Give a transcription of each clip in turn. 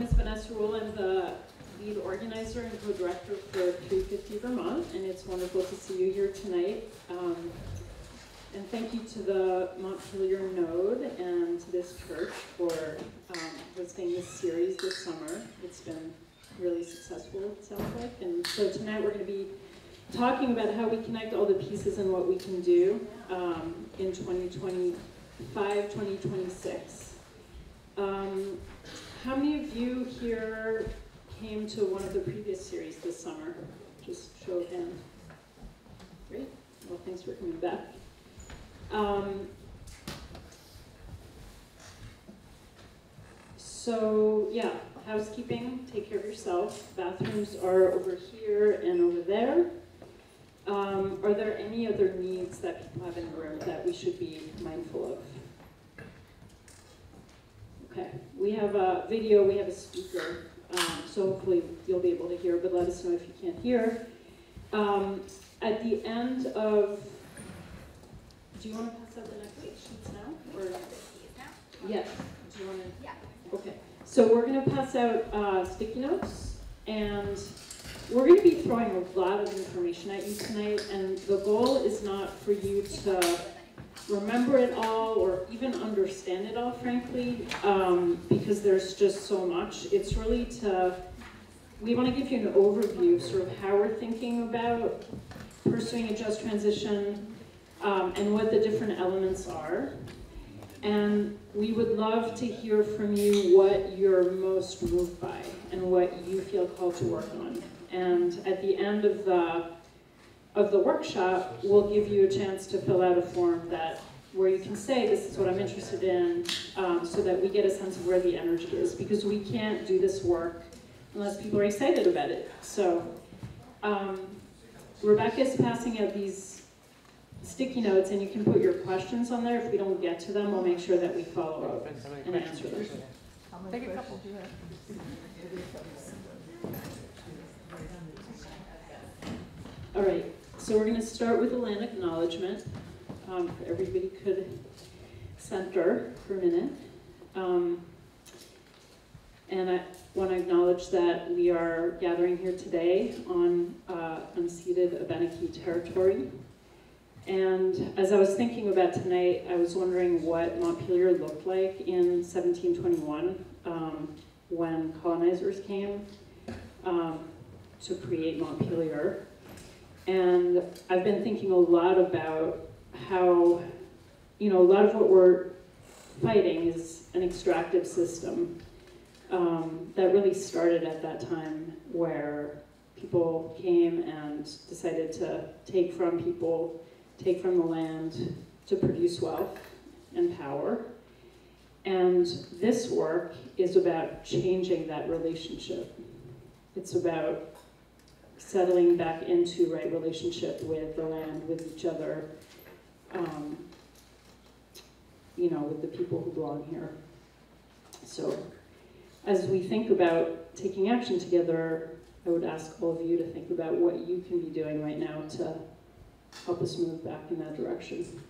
name is Vanessa Rule. I'm the lead organizer and co-director for 350 Vermont, and it's wonderful to see you here tonight. Um, and thank you to the Montpelier Node and to this church for um, hosting this series this summer. It's been really successful, it sounds like. And so tonight we're going to be talking about how we connect all the pieces and what we can do um, in 2025, 2026. Um, how many of you here came to one of the previous series this summer? Just show of hands. Great. Well, thanks for coming back. Um, so, yeah, housekeeping, take care of yourself. Bathrooms are over here and over there. Um, are there any other needs that people have in the room that we should be mindful of? Okay, we have a video, we have a speaker, um, so hopefully you'll be able to hear, but let us know if you can't hear. Um, at the end of, do you want to pass out the next sheets now? Or, yes, do you want to? Yeah. Okay, so we're gonna pass out uh, sticky notes, and we're gonna be throwing a lot of information at you tonight, and the goal is not for you to remember it all or even understand it all, frankly, um, because there's just so much. It's really to, we want to give you an overview of sort of how we're thinking about pursuing a just transition um, and what the different elements are. And we would love to hear from you what you're most moved by and what you feel called to work on. And at the end of the of the workshop, we'll give you a chance to fill out a form that where you can say this is what I'm interested in, um, so that we get a sense of where the energy is, because we can't do this work unless people are excited about it. So um, Rebecca is passing out these sticky notes, and you can put your questions on there. If we don't get to them, we'll make sure that we follow up and answer them. Take a couple. All right, so we're going to start with a land acknowledgement. Um, everybody could center for a minute. Um, and I want to acknowledge that we are gathering here today on uh, unceded Abenaki territory. And as I was thinking about tonight, I was wondering what Montpelier looked like in 1721 um, when colonizers came um, to create Montpelier. And I've been thinking a lot about how, you know, a lot of what we're fighting is an extractive system um, that really started at that time where people came and decided to take from people, take from the land to produce wealth and power. And this work is about changing that relationship. It's about settling back into right relationship with the land, with each other, um, you know, with the people who belong here. So as we think about taking action together, I would ask all of you to think about what you can be doing right now to help us move back in that direction.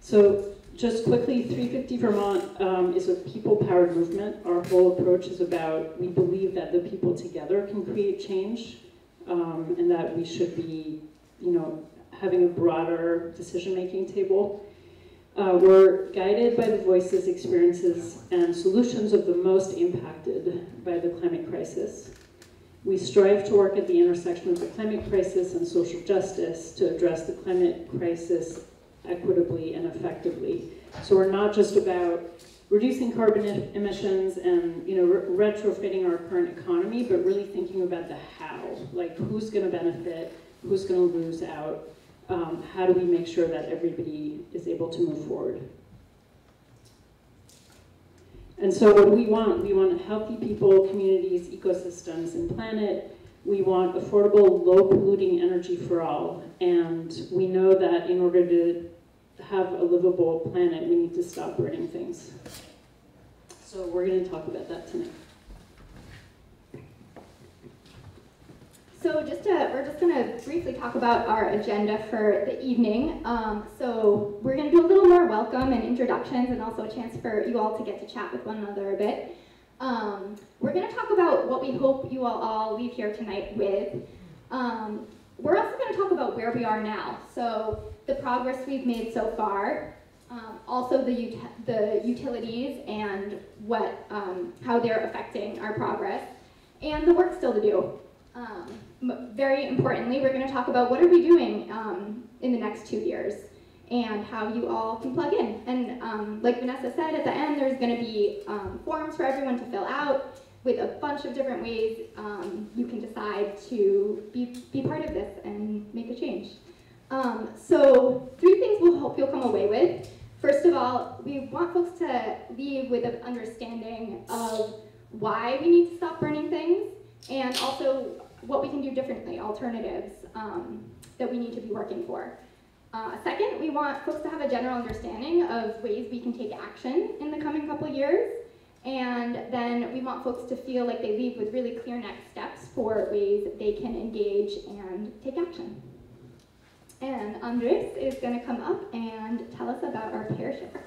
So just quickly, 350 Vermont um, is a people-powered movement. Our whole approach is about, we believe that the people together can create change um, and that we should be, you know, having a broader decision-making table. Uh, we're guided by the voices, experiences, and solutions of the most impacted by the climate crisis. We strive to work at the intersection of the climate crisis and social justice to address the climate crisis equitably and effectively. So we're not just about reducing carbon emissions and you know re retrofitting our current economy, but really thinking about the how, like who's going to benefit, who's going to lose out, um, how do we make sure that everybody is able to move forward. And so what we want? We want healthy people, communities, ecosystems, and planet. We want affordable, low polluting energy for all. And we know that in order to have a livable planet, we need to stop burning things. So we're going to talk about that tonight. So just to, we're just going to briefly talk about our agenda for the evening. Um, so we're going to do a little more welcome and introductions and also a chance for you all to get to chat with one another a bit. Um, we're going to talk about what we hope you all, all leave here tonight with. Um, we're also going to talk about where we are now. So the progress we've made so far, um, also the, ut the utilities and what, um, how they're affecting our progress, and the work still to do. Um, very importantly, we're going to talk about what are we doing um, in the next two years and how you all can plug in. And um, like Vanessa said, at the end there's going to be um, forms for everyone to fill out with a bunch of different ways you can decide to be, be part of this and make a change. Um, so three things we'll hope you'll come away with. First of all, we want folks to leave with an understanding of why we need to stop burning things and also what we can do differently, alternatives um, that we need to be working for. Uh, second, we want folks to have a general understanding of ways we can take action in the coming couple years. And then we want folks to feel like they leave with really clear next steps for ways they can engage and take action. And Andres is going to come up and tell us about our pair share.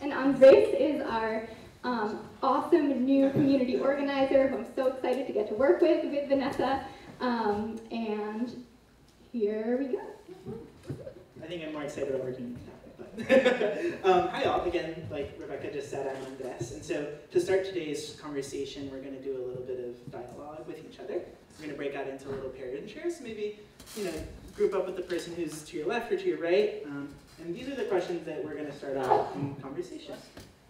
And Andres is our um, awesome new community organizer who I'm so excited to get to work with, with Vanessa. Um, and here we go. I think I'm more excited about working with. But um, hi all, again, like Rebecca just said, I'm Andres. And so to start today's conversation, we're going to do a little bit of dialogue with each other. We're going to break out into little parent shares, maybe, you know, group up with the person who's to your left or to your right. Um, and these are the questions that we're going to start off in conversation.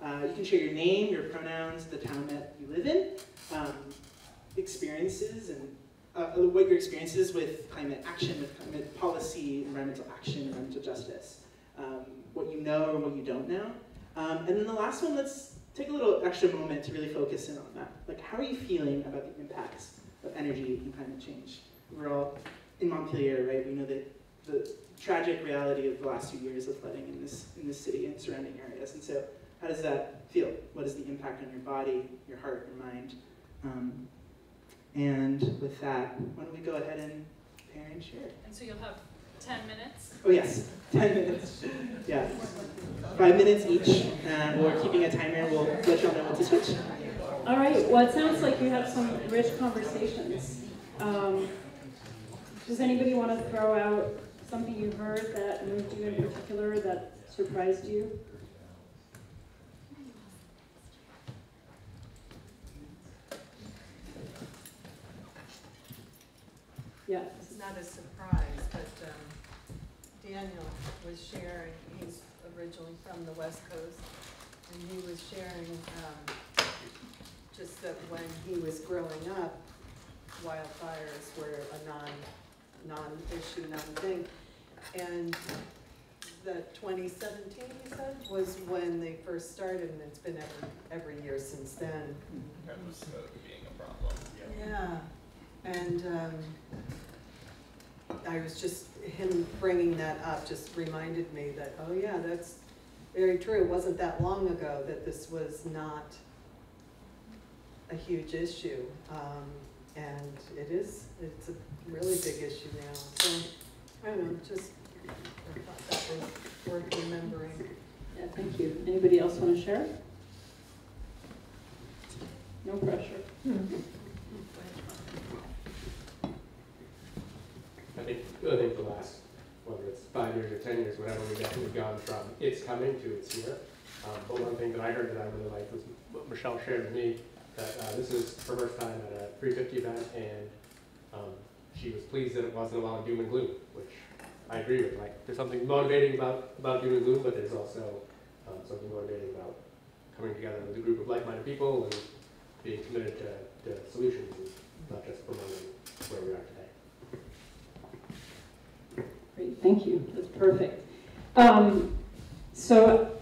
Uh, you can share your name, your pronouns, the town that you live in, um, experiences, and uh, what your experiences with climate action, with climate policy, environmental action, environmental justice, um, what you know and what you don't know. Um, and then the last one, let's take a little extra moment to really focus in on that. Like, how are you feeling about the impacts of energy and climate change? We're all in Montpelier, right? We know that the tragic reality of the last few years of flooding in this in this city and surrounding areas. And so how does that feel? What is the impact on your body, your heart, your mind? Um, and with that, why don't we go ahead and pair and share? And so you'll have 10 minutes? Oh yes, 10 minutes. Yeah. Five minutes each. And we're keeping a timer. We'll let y'all know when to switch. All right, well, it sounds like you have some rich conversations. Um, does anybody want to throw out something you heard that moved you in particular, that surprised you? Yeah. It's not a surprise, but um, Daniel was sharing, he's originally from the West Coast, and he was sharing um, just that when he was growing up, wildfires were a non, non-issue, non-thing. And the 2017, he said, was when they first started, and it's been every, every year since then. That was uh, being a problem. Yeah, and um, I was just, him bringing that up just reminded me that, oh yeah, that's very true. It wasn't that long ago that this was not a huge issue. Um, and it is, it's a really big issue now. So, I don't know, just thought that was worth remembering. Yeah, thank you. Anybody else want to share? No pressure. I think, I think the last, whether it's five years or ten years, whatever, we've we've gone from it's coming to it's here. Um, but one thing that I heard that I really liked was what Michelle shared with me, that uh, this is her first time at a 350 event, and um, she was pleased that it wasn't a lot of doom and gloom, which I agree with. Like, there's something motivating about, about doom and gloom, but there's also um, something motivating about coming together with a group of like-minded people and being committed to, to solutions, and not just promoting where we are today. Great, thank you. That's perfect. Um, so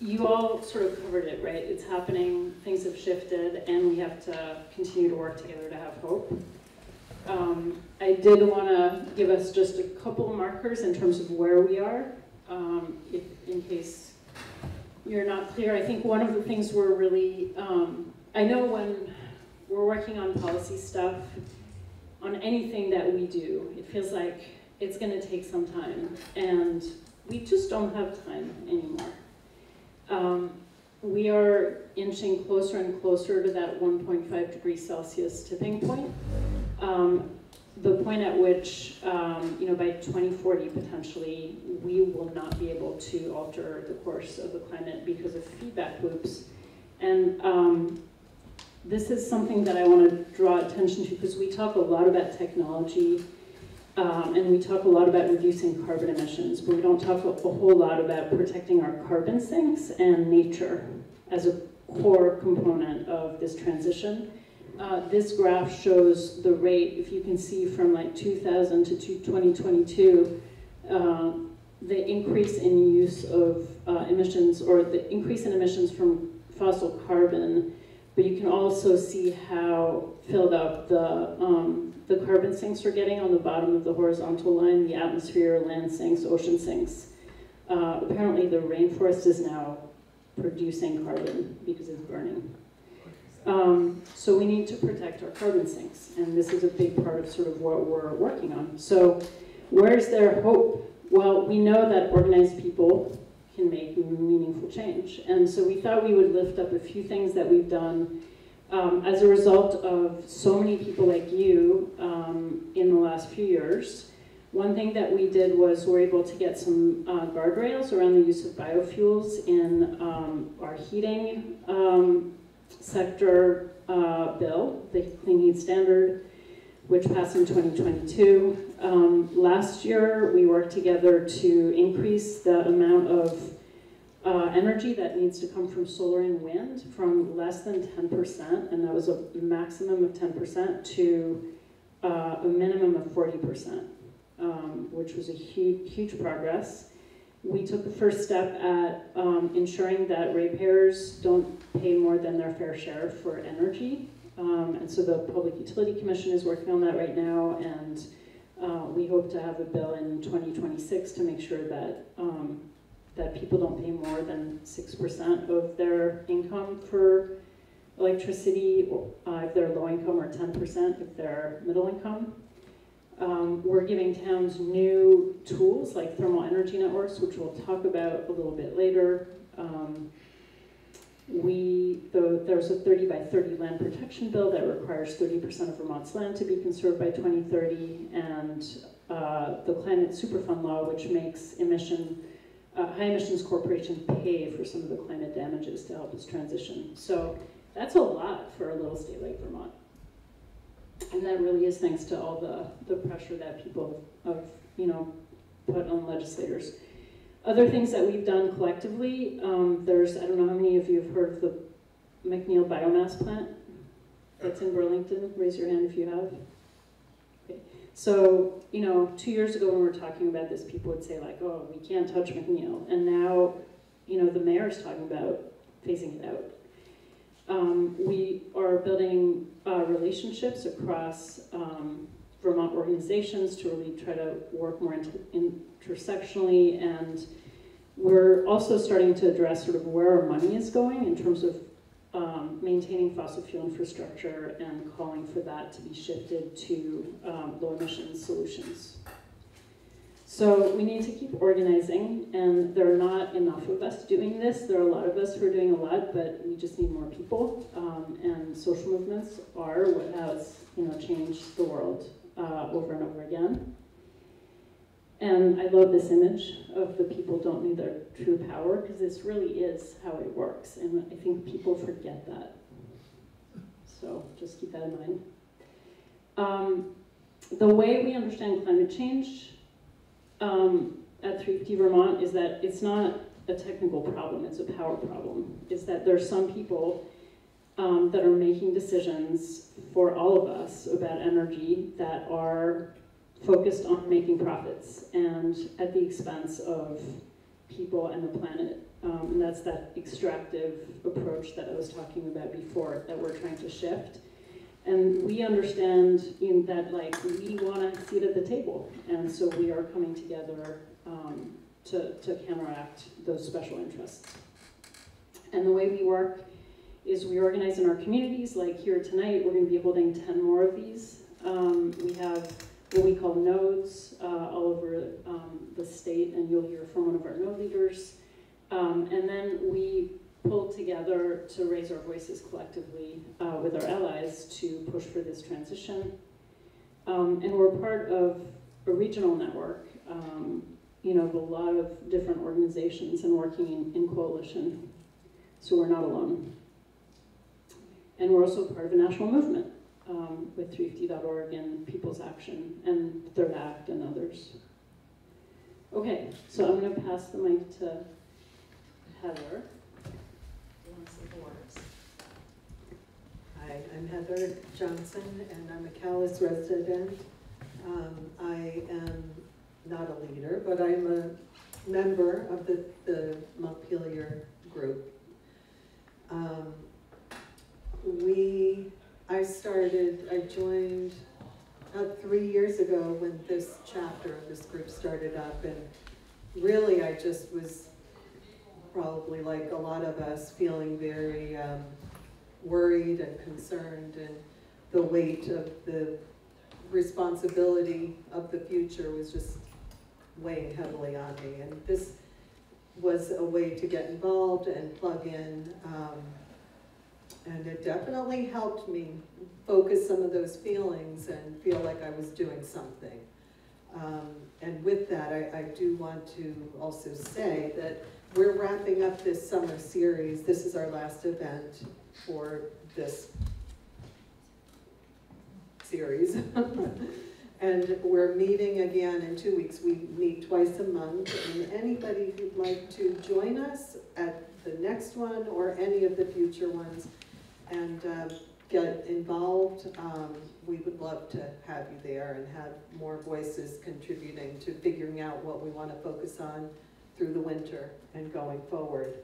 you all sort of covered it, right? It's happening, things have shifted, and we have to continue to work together to have hope. Um, I did want to give us just a couple markers in terms of where we are, um, if, in case you're not clear. I think one of the things we're really, um, I know when we're working on policy stuff, on anything that we do. It feels like it's gonna take some time, and we just don't have time anymore. Um, we are inching closer and closer to that 1.5 degrees Celsius tipping point. Um, the point at which, um, you know, by 2040 potentially, we will not be able to alter the course of the climate because of feedback loops. And um, this is something that I want to draw attention to because we talk a lot about technology um, and we talk a lot about reducing carbon emissions, but we don't talk a, a whole lot about protecting our carbon sinks and nature as a core component of this transition. Uh, this graph shows the rate, if you can see from like 2000 to 2022, uh, the increase in use of uh, emissions or the increase in emissions from fossil carbon, but you can also see how filled up the, um, the carbon sinks are getting on the bottom of the horizontal line, the atmosphere, land sinks, ocean sinks. Uh, apparently the rainforest is now producing carbon because it's burning. Um, so we need to protect our carbon sinks, and this is a big part of sort of what we're working on. So where's there hope? Well, we know that organized people can make meaningful change, and so we thought we would lift up a few things that we've done um, as a result of so many people like you um, in the last few years. One thing that we did was we're able to get some uh, guardrails around the use of biofuels in um, our heating um, sector uh, bill, the Clean Heat Standard, which passed in 2022. Um, last year, we worked together to increase the amount of uh, energy that needs to come from solar and wind from less than 10%, and that was a maximum of 10%, to uh, a minimum of 40%, um, which was a huge, huge progress. We took the first step at um, ensuring that ratepayers don't pay more than their fair share for energy. Um, and so the Public Utility Commission is working on that right now, and uh, we hope to have a bill in 2026 to make sure that um, that people don't pay more than 6% of their income for electricity, uh, if they're low income, or 10% if they're middle income. Um, we're giving towns new tools like thermal energy networks, which we'll talk about a little bit later. Um, we, the, there's a 30 by 30 land protection bill that requires 30% of Vermont's land to be conserved by 2030, and uh, the Climate Superfund law, which makes emission, uh, high emissions corporations pay for some of the climate damages to help us transition. So that's a lot for a little state like Vermont. And that really is thanks to all the, the pressure that people have, you know, put on legislators. Other things that we've done collectively, um, there's, I don't know how many of you have heard of the McNeil biomass plant that's in Burlington. Raise your hand if you have. Okay. So, you know, two years ago when we were talking about this, people would say like, oh, we can't touch McNeil. And now, you know, the mayor's talking about phasing it out. Um, we are building uh, relationships across um, Vermont organizations to really try to work more inter intersectionally and we're also starting to address sort of where our money is going in terms of um, maintaining fossil fuel infrastructure and calling for that to be shifted to um, low emissions solutions. So we need to keep organizing, and there are not enough of us doing this. There are a lot of us who are doing a lot, but we just need more people. Um, and social movements are what has, you know, changed the world uh, over and over again. And I love this image of the people don't need their true power because this really is how it works. And I think people forget that. So just keep that in mind. Um, the way we understand climate change um, at 350 Vermont is that it's not a technical problem, it's a power problem. Is that there's some people um, that are making decisions for all of us about energy that are focused on making profits and at the expense of people and the planet. Um, and that's that extractive approach that I was talking about before that we're trying to shift. And we understand in that like we want a seat at the table. And so we are coming together um, to, to counteract those special interests. And the way we work is we organize in our communities, like here tonight, we're gonna be holding ten more of these. Um, we have what we call nodes, uh, all over, um, the state, and you'll hear from one of our node leaders. Um, and then we pull together to raise our voices collectively, uh, with our allies to push for this transition. Um, and we're part of a regional network, um, you know, of a lot of different organizations and working in, in coalition. So we're not alone. And we're also part of a national movement um, with 350.org and People's Action and Third Act and others. Okay, so I'm going to pass the mic to Heather. Hi, I'm Heather Johnson, and I'm a Calais resident. Um, I am not a leader, but I'm a member of the, the Montpelier group. Um, we, I started, I joined about three years ago when this chapter of this group started up, and really I just was probably like a lot of us feeling very um, worried and concerned and the weight of the responsibility of the future was just weighing heavily on me. And this was a way to get involved and plug in. Um, and it definitely helped me focus some of those feelings and feel like I was doing something. Um, and with that, I, I do want to also say that we're wrapping up this summer series. This is our last event for this series. and we're meeting again in two weeks. We meet twice a month. And anybody who'd like to join us at the next one or any of the future ones and um, get involved, um, we would love to have you there and have more voices contributing to figuring out what we want to focus on through the winter and going forward.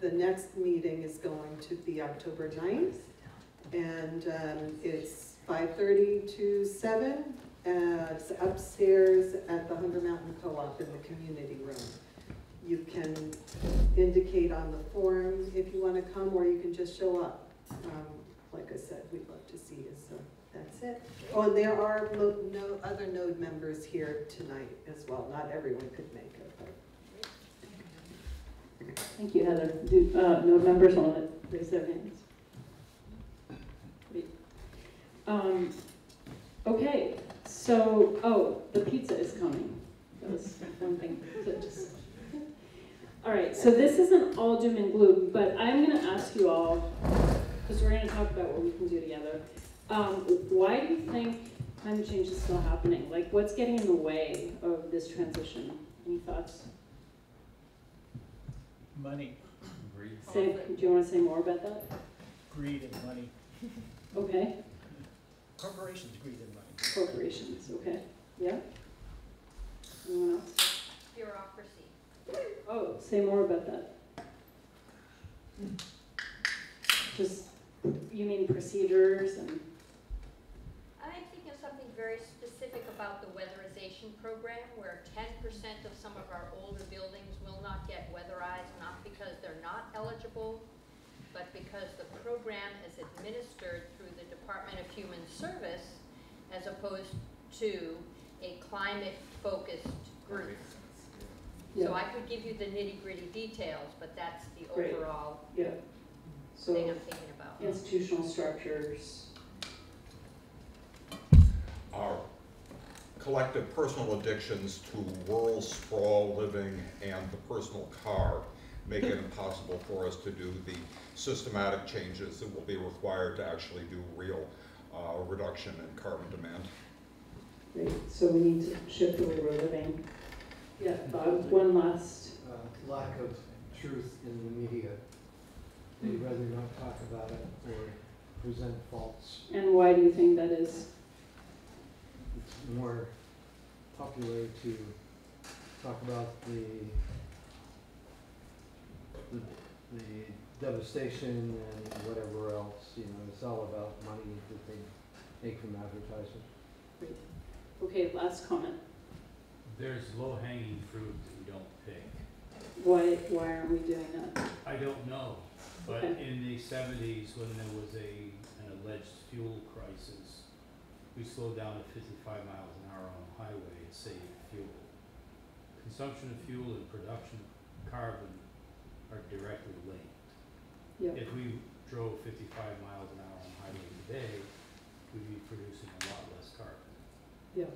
The next meeting is going to be October 9th, and um, it's 5:30 to 7. Uh, It's upstairs at the Hunger Mountain Co-op in the community room. You can indicate on the form if you want to come, or you can just show up. Um, Like I said, we'd love to see you, so that's it. Oh, and there are no other node members here tonight as well. Not everyone could make it, Thank you, Heather. Do uh, node members want to raise their hands? Um, okay, so, oh, the pizza is coming. That was one thing to just. All right, so this isn't all doom and gloom, but I'm going to ask you all, because we're going to talk about what we can do together. Um, why do you think climate change is still happening? Like, what's getting in the way of this transition? Any thoughts? Money, Greed. Say, do you want to say more about that? greed and money. Okay, Corporations greed and money. corporations, okay, yeah? Anyone else? Bureaucracy. Oh, say more about that. Just, you mean procedures and, I think of something very specific about the weatherization program, where ten percent of some of our older buildings will not get weatherized, not because they're not eligible, but because the program is administered through the Department of Human Service as opposed to a climate-focused group. So I could give you the nitty-gritty details, but that's the Great. overall yeah. thing I'm thinking about. Institutional structures, our collective personal addictions to rural sprawl living and the personal car make it impossible for us to do the systematic changes that will be required to actually do real uh, reduction in carbon demand. great, so we need to shift the way we're living. Yeah, Bob, one last, uh, lack of truth in the media. They'd rather not talk about it or present false. and why do you think that is? It's more popular to talk about the, the, the devastation and whatever else, you know, it's all about money that they make from advertising. Okay, last comment. There's low-hanging fruit that we don't pick. Why, why aren't we doing that? I don't know, but Okay. in the seventies, when there was a, an alleged fuel crisis, we slowed down to fifty-five miles an hour on the highway and saved fuel. Consumption of fuel and production of carbon are directly linked. Yep. If we drove fifty-five miles an hour on the highway today, we'd be producing a lot less carbon. Yeah.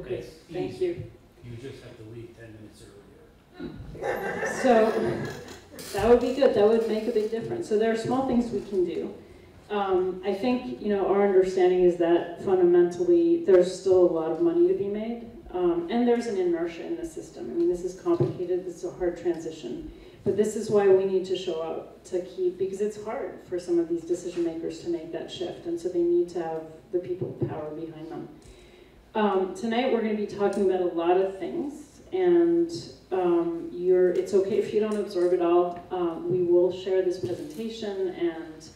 Okay, It's thank easy. you. You just have to leave ten minutes earlier. So, that would be good, that would make a big difference. So there are small things we can do. Um, I think, you know, our understanding is that fundamentally, there's still a lot of money to be made. Um, and there's an inertia in the system. I mean, this is complicated, this is a hard transition. But this is why we need to show up to keep, because it's hard for some of these decision makers to make that shift. And so they need to have the people power behind them. Um, tonight, we're gonna be talking about a lot of things. And um, you're, it's okay if you don't absorb it all. Um, we will share this presentation and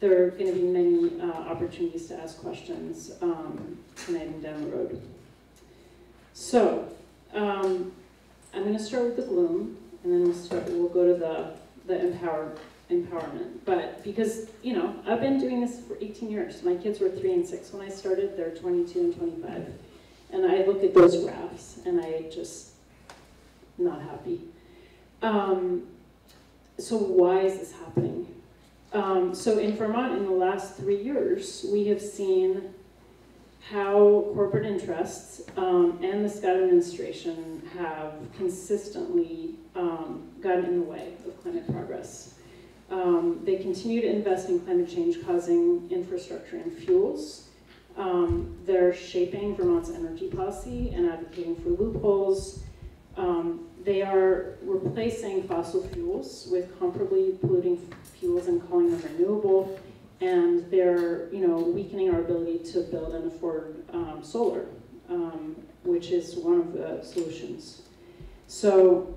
there are going to be many uh, opportunities to ask questions um, tonight and down the road. So, um, I'm going to start with the gloom and then we'll start, we'll go to the, the empower, empowerment. But because, you know, I've been doing this for 18 years. My kids were three and six when I started. They're 22 and 25. And I look at those graphs and I just, not happy. Um, so why is this happening? Um, so in Vermont, in the last three years, we have seen how corporate interests um, and the Scott administration have consistently um, gotten in the way of climate progress. Um, they continue to invest in climate change causing infrastructure and fuels. Um, they're shaping Vermont's energy policy and advocating for loopholes. Um, they are replacing fossil fuels with comparably polluting fuels and calling them renewable, and they're you know weakening our ability to build and afford um, solar, um, which is one of the solutions. So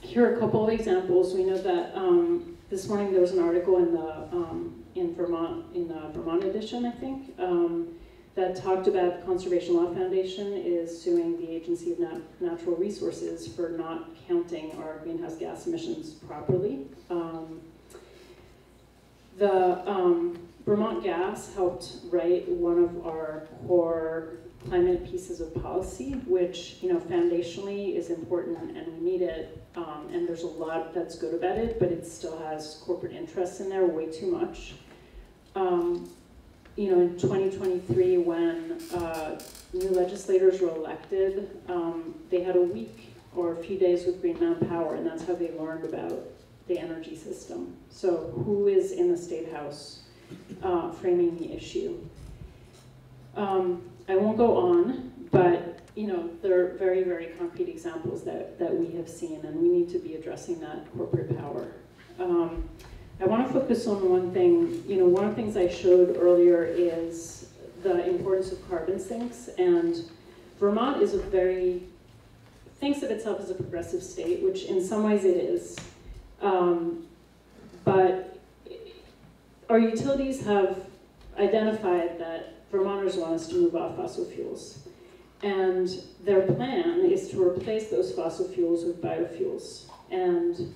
here are a couple of examples. We know that um, this morning there was an article in the um, in Vermont in the Vermont edition, I think, um, that talked about the Conservation Law Foundation is suing the Agency of Nat Natural Resources for not counting our greenhouse gas emissions properly. Um, the um, Vermont Gas helped write one of our core climate pieces of policy, which you know foundationally is important and we need it. Um, and there's a lot that's good about it, but it still has corporate interests in there way too much. Um, you know, in 2023, when uh, new legislators were elected, um, they had a week or a few days with Green Mountain Power, and that's how they learned about the energy system. So, who is in the state house uh, framing the issue? Um, I won't go on, but you know, there are very, very concrete examples that, that we have seen, and we need to be addressing that corporate power. Um, I want to focus on one thing. You know, one of the things I showed earlier is the importance of carbon sinks, and Vermont is a very thinks of itself as a progressive state, which in some ways it is. Um, but our utilities have identified that Vermonters want us to move off fossil fuels. And their plan is to replace those fossil fuels with biofuels. And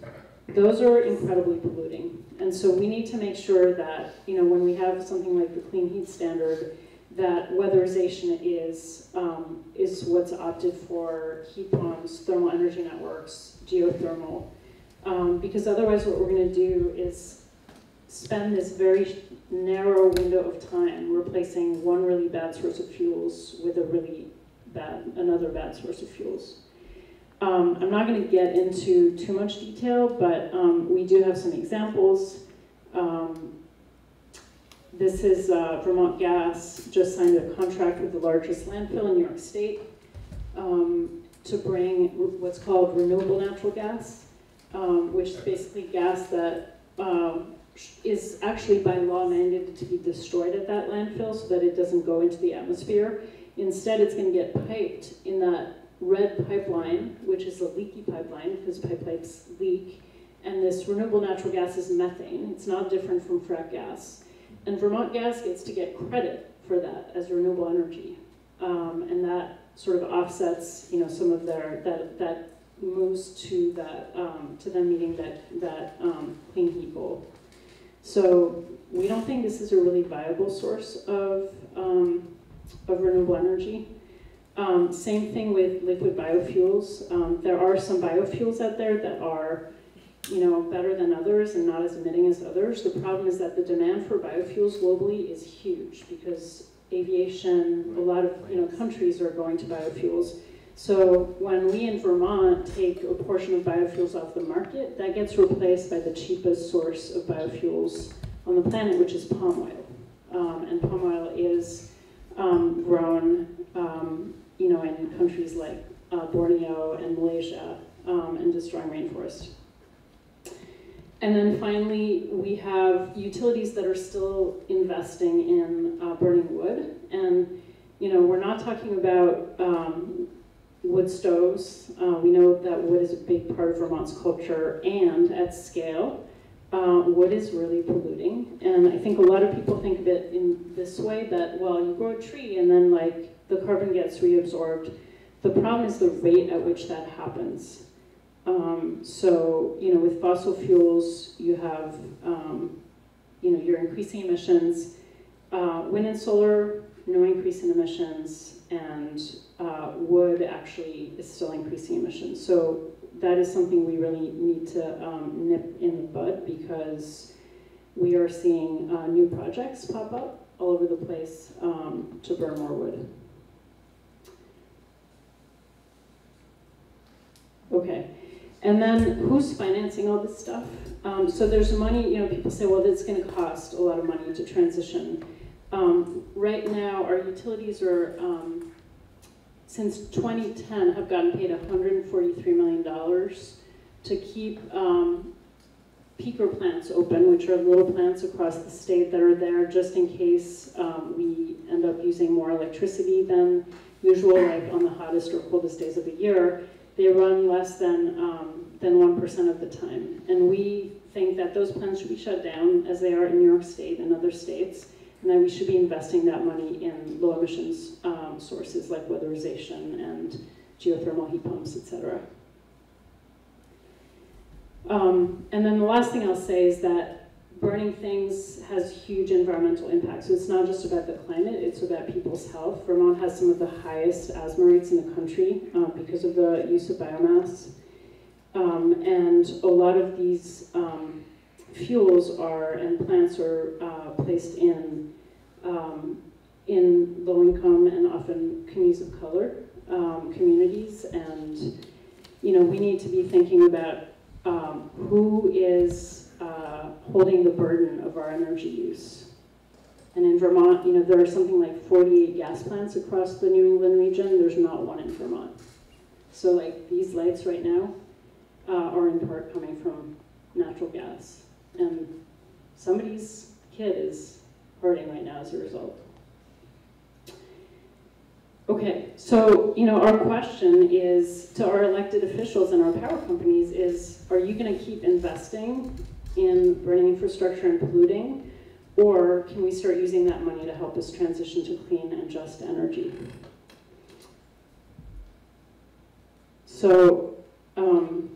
those are incredibly polluting. And so we need to make sure that, you know, when we have something like the clean heat standard, that weatherization is, um, is what's opted for heat pumps, thermal energy networks, geothermal. Um, because otherwise what we're gonna do is spend this very narrow window of time replacing one really bad source of fuels with a really bad, another bad source of fuels. Um, I'm not going to get into too much detail, but um, we do have some examples. Um, this is uh, Vermont Gas just signed a contract with the largest landfill in New York State um, to bring what's called renewable natural gas, um, which is basically gas that um, is actually by law mandated to be destroyed at that landfill so that it doesn't go into the atmosphere. Instead, it's going to get piped in that red pipeline, which is a leaky pipeline because pipelines leak. And this renewable natural gas is methane. It's not different from frack gas. And Vermont Gas gets to get credit for that as renewable energy. Um, and that sort of offsets, you know, some of their, that, that moves to that, um, to them meeting that, that, um, clean heat goal. So we don't think this is a really viable source of, um, of renewable energy. Um, same thing with liquid biofuels. Um, there are some biofuels out there that are, you know, better than others and not as emitting as others. The problem is that the demand for biofuels globally is huge because aviation, a lot of, you know, countries are going to biofuels. So when we in Vermont take a portion of biofuels off the market, that gets replaced by the cheapest source of biofuels on the planet, which is palm oil. Um, and palm oil is um, grown, um, you know, in countries like uh, Borneo and Malaysia, um, and destroying rainforest. And then finally, we have utilities that are still investing in uh, burning wood. And, you know, we're not talking about um, wood stoves. Uh, we know that wood is a big part of Vermont's culture and at scale. Uh, wood is really polluting. And I think a lot of people think of it in this way that, well, you grow a tree and then like the carbon gets reabsorbed. The problem is the rate at which that happens. Um, so, you know, with fossil fuels, you have, um, you know, you're increasing emissions. Uh, wind and solar, no increase in emissions, and uh, wood actually is still increasing emissions. So that is something we really need to um, nip in the bud because we are seeing uh, new projects pop up all over the place um, to burn more wood. Okay. And then who's financing all this stuff? Um, so there's money, you know, people say, well, it's going to cost a lot of money to transition. Um, right now, our utilities are, um, since 2010, have gotten paid $143 million to keep um, peaker plants open, which are little plants across the state that are there just in case um, we end up using more electricity than usual, like on the hottest or coldest days of the year they run less than um, than one percent of the time, and we think that those plants should be shut down, as they are in New York State and other states, and that we should be investing that money in low emissions um, sources like weatherization and geothermal heat pumps, etc. Um, and then the last thing I'll say is that burning things has huge environmental impacts. So it's not just about the climate, it's about people's health. Vermont has some of the highest asthma rates in the country uh, because of the use of biomass. Um, and a lot of these um, fuels are, and plants are uh, placed in, um, in low income and often communities of color um, communities. And, you know, we need to be thinking about um, who is uh, holding the burden of our energy use. And in Vermont, you know, there are something like 48 gas plants across the New England region. There's not one in Vermont. So like these lights right now uh, are in part coming from natural gas. And somebody's kid is hurting right now as a result. Okay, so you know our question is to our elected officials and our power companies is, are you going to keep investing in burning infrastructure and polluting? Or can we start using that money to help us transition to clean and just energy? So, um,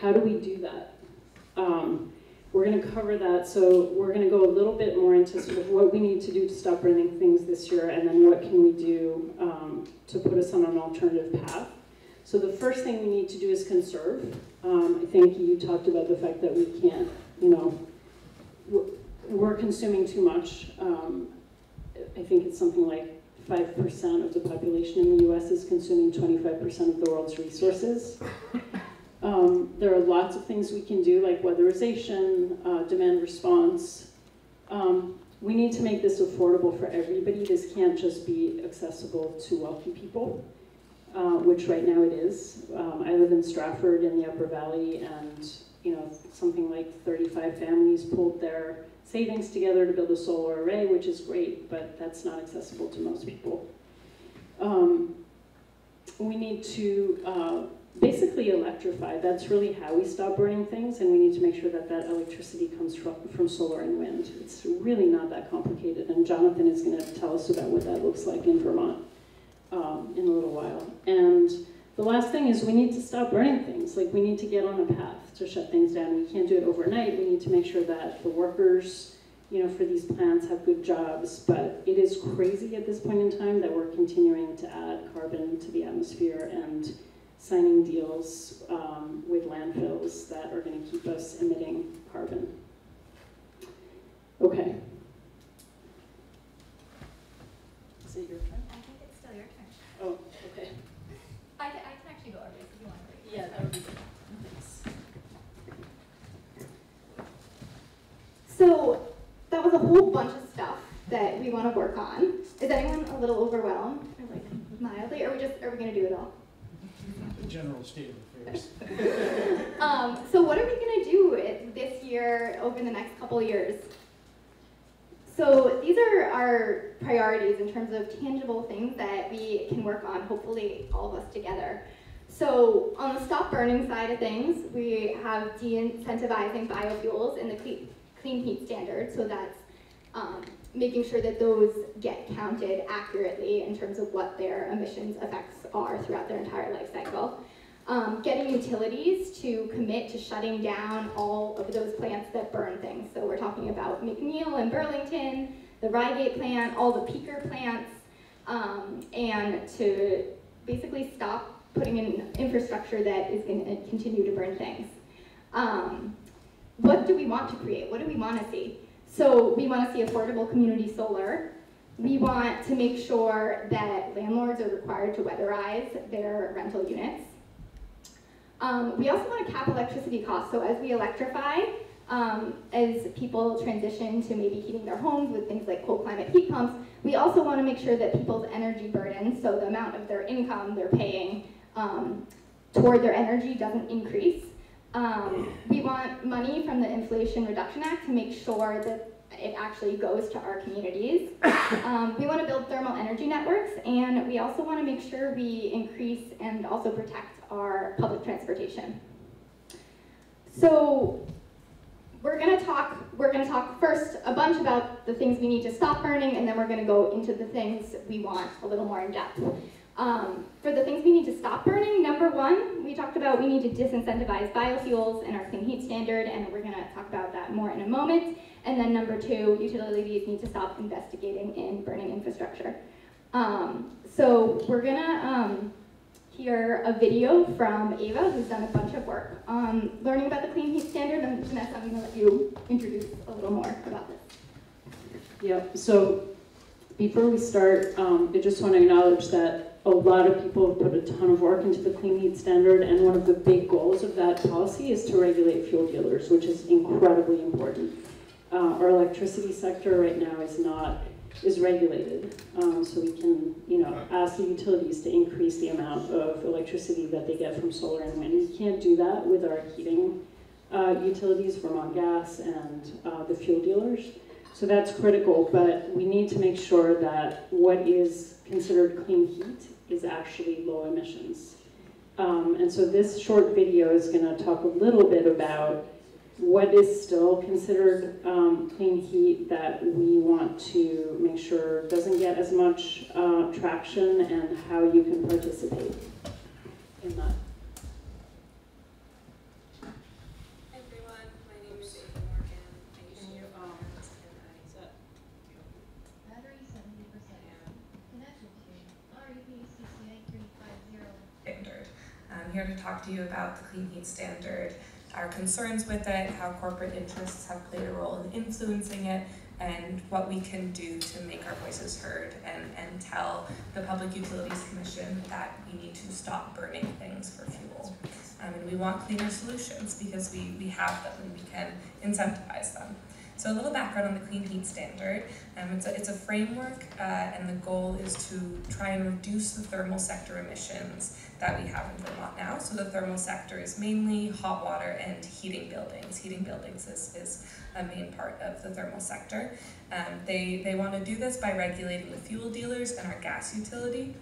how do we do that? Um, we're going to cover that, so we're going to go a little bit more into sort of what we need to do to stop burning things this year, and then what can we do um, to put us on an alternative path. So the first thing we need to do is conserve. Um, I think you talked about the fact that we can't, you know, we're consuming too much. Um, I think it's something like 5% of the population in the US is consuming 25% of the world's resources. Um, there are lots of things we can do, like weatherization, uh, demand response. Um, we need to make this affordable for everybody. This can't just be accessible to wealthy people uh, which right now it is. Um, I live in Strafford in the Upper Valley, and you know something like 35 families pulled their savings together to build a solar array, which is great, but that's not accessible to most people. Um, we need to uh, basically electrify. That's really how we stop burning things, and we need to make sure that that electricity comes from, from solar and wind. It's really not that complicated, and Jonathan is going to tell us about what that looks like in Vermont um, in a little while. And the last thing is we need to stop burning things. Like we need to get on a path to shut things down. We can't do it overnight. We need to make sure that the workers, you know, for these plants have good jobs. But it is crazy at this point in time that we're continuing to add carbon to the atmosphere and signing deals um, with landfills that are going to keep us emitting carbon. Okay. Is it your turn? I think it's still your turn. Oh, okay. I can, I can actually go over this if you want to. Yeah, that would be good. Thanks. So that was a whole bunch of stuff that we want to work on. Is anyone a little overwhelmed, or like mildly? Or are we just are we going to do it all? The general state of affairs. Um, so what are we going to do it- this year, over the next couple of years? So these are our priorities in terms of tangible things that we can work on, hopefully all of us together. So on the stop burning side of things, we have de-incentivizing biofuels in the clean, heat standard. So that's um, making sure that those get counted accurately in terms of what their emissions effects are throughout their entire life cycle. Um, getting utilities to commit to shutting down all of those plants that burn things. So we're talking about McNeil and Burlington, the Ryegate plant, all the peaker plants, um, and to basically stop putting in infrastructure that is going to continue to burn things. Um, what do we want to create? What do we want to see? So we want to see affordable community solar. We want to make sure that landlords are required to weatherize their rental units. Um, we also want to cap electricity costs. So as we electrify, um, as people transition to maybe heating their homes with things like cold climate heat pumps, we also want to make sure that people's energy burden, so the amount of their income they're paying um, toward their energy doesn't increase. Um, we want money from the Inflation Reduction Act to make sure that it actually goes to our communities. Um, we want to build thermal energy networks, and we also want to make sure we increase and also protect our public transportation. So we're going to talk. We're going to talk first a bunch about the things we need to stop burning, and then we're going to go into the things we want a little more in depth. Um, for the things we need to stop burning, number one, we talked about we need to disincentivize biofuels in our clean heat standard, and we're going to talk about that more in a moment. And then number two, utilities need to stop investigating in burning infrastructure. Um, so we're going to um, hear a video from Ava, who's done a bunch of work um, learning about the clean heat standard. And Vanessa, I'm going to let you introduce a little more about this. Yep, so before we start, um, I just want to acknowledge that a lot of people have put a ton of work into the clean heat standard, and one of the big goals of that policy is to regulate fuel dealers, which is incredibly important. Uh, our electricity sector right now is not is regulated, um, so we can, you know, ask the utilities to increase the amount of electricity that they get from solar and wind. We can't do that with our heating uh, utilities, Vermont Gas, and uh, the fuel dealers. So that's critical, but we need to make sure that what is considered clean heat is actually low emissions. Um, and so this short video is going to talk a little bit about what is still considered um, clean heat that we want to make sure doesn't get as much uh, traction and how you can participate in that. Hi everyone, my name is Ava Morgan. I used to work um, at Mass and I Battery seventy percent. Connection to REP CCA three five zero. standard. I'm here to talk to you about the Clean Heat Standard, our concerns with it, how corporate interests have played a role in influencing it, and what we can do to make our voices heard and, and tell the Public Utilities Commission that we need to stop burning things for fuel. Um, and we want cleaner solutions because we, we have them and we can incentivize them. So a little background on the Clean Heat Standard. Um, it's, a, it's a framework uh, and the goal is to try and reduce the thermal sector emissions that we have in Vermont now. So the thermal sector is mainly hot water and heating buildings. Heating buildings is, is a main part of the thermal sector. Um, they they want to do this by regulating the fuel dealers and our gas utility.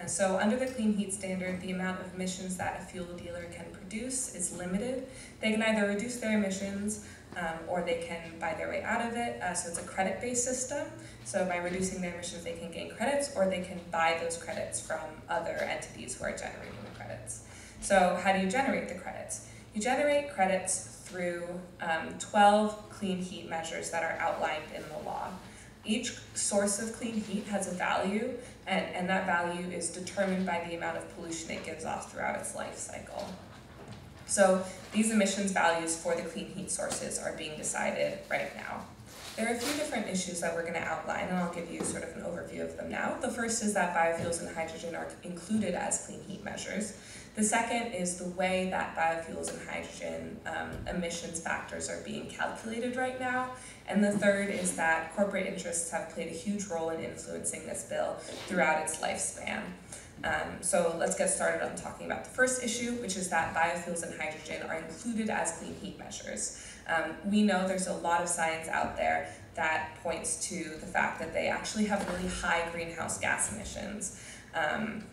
Uh, so under the Clean Heat Standard, the amount of emissions that a fuel dealer can produce is limited. They can either reduce their emissions um, or they can buy their way out of it. Uh, so it's a credit-based system. So by reducing their emissions, they can gain credits, or they can buy those credits from other entities who are generating the credits. So how do you generate the credits? You generate credits through um, 12 clean heat measures that are outlined in the law. Each source of clean heat has a value, and, and that value is determined by the amount of pollution it gives off throughout its life cycle. So these emissions values for the clean heat sources are being decided right now. There are a few different issues that we're going to outline, and I'll give you sort of an overview of them now. The first is that biofuels and hydrogen are included as clean heat measures. The second is the way that biofuels and hydrogen um, emissions factors are being calculated right now. And the third is that corporate interests have played a huge role in influencing this bill throughout its lifespan. Um, so let's get started on talking about the first issue, which is that biofuels and hydrogen are included as clean heat measures. Um, we know there's a lot of science out there that points to the fact that they actually have really high greenhouse gas emissions. Um,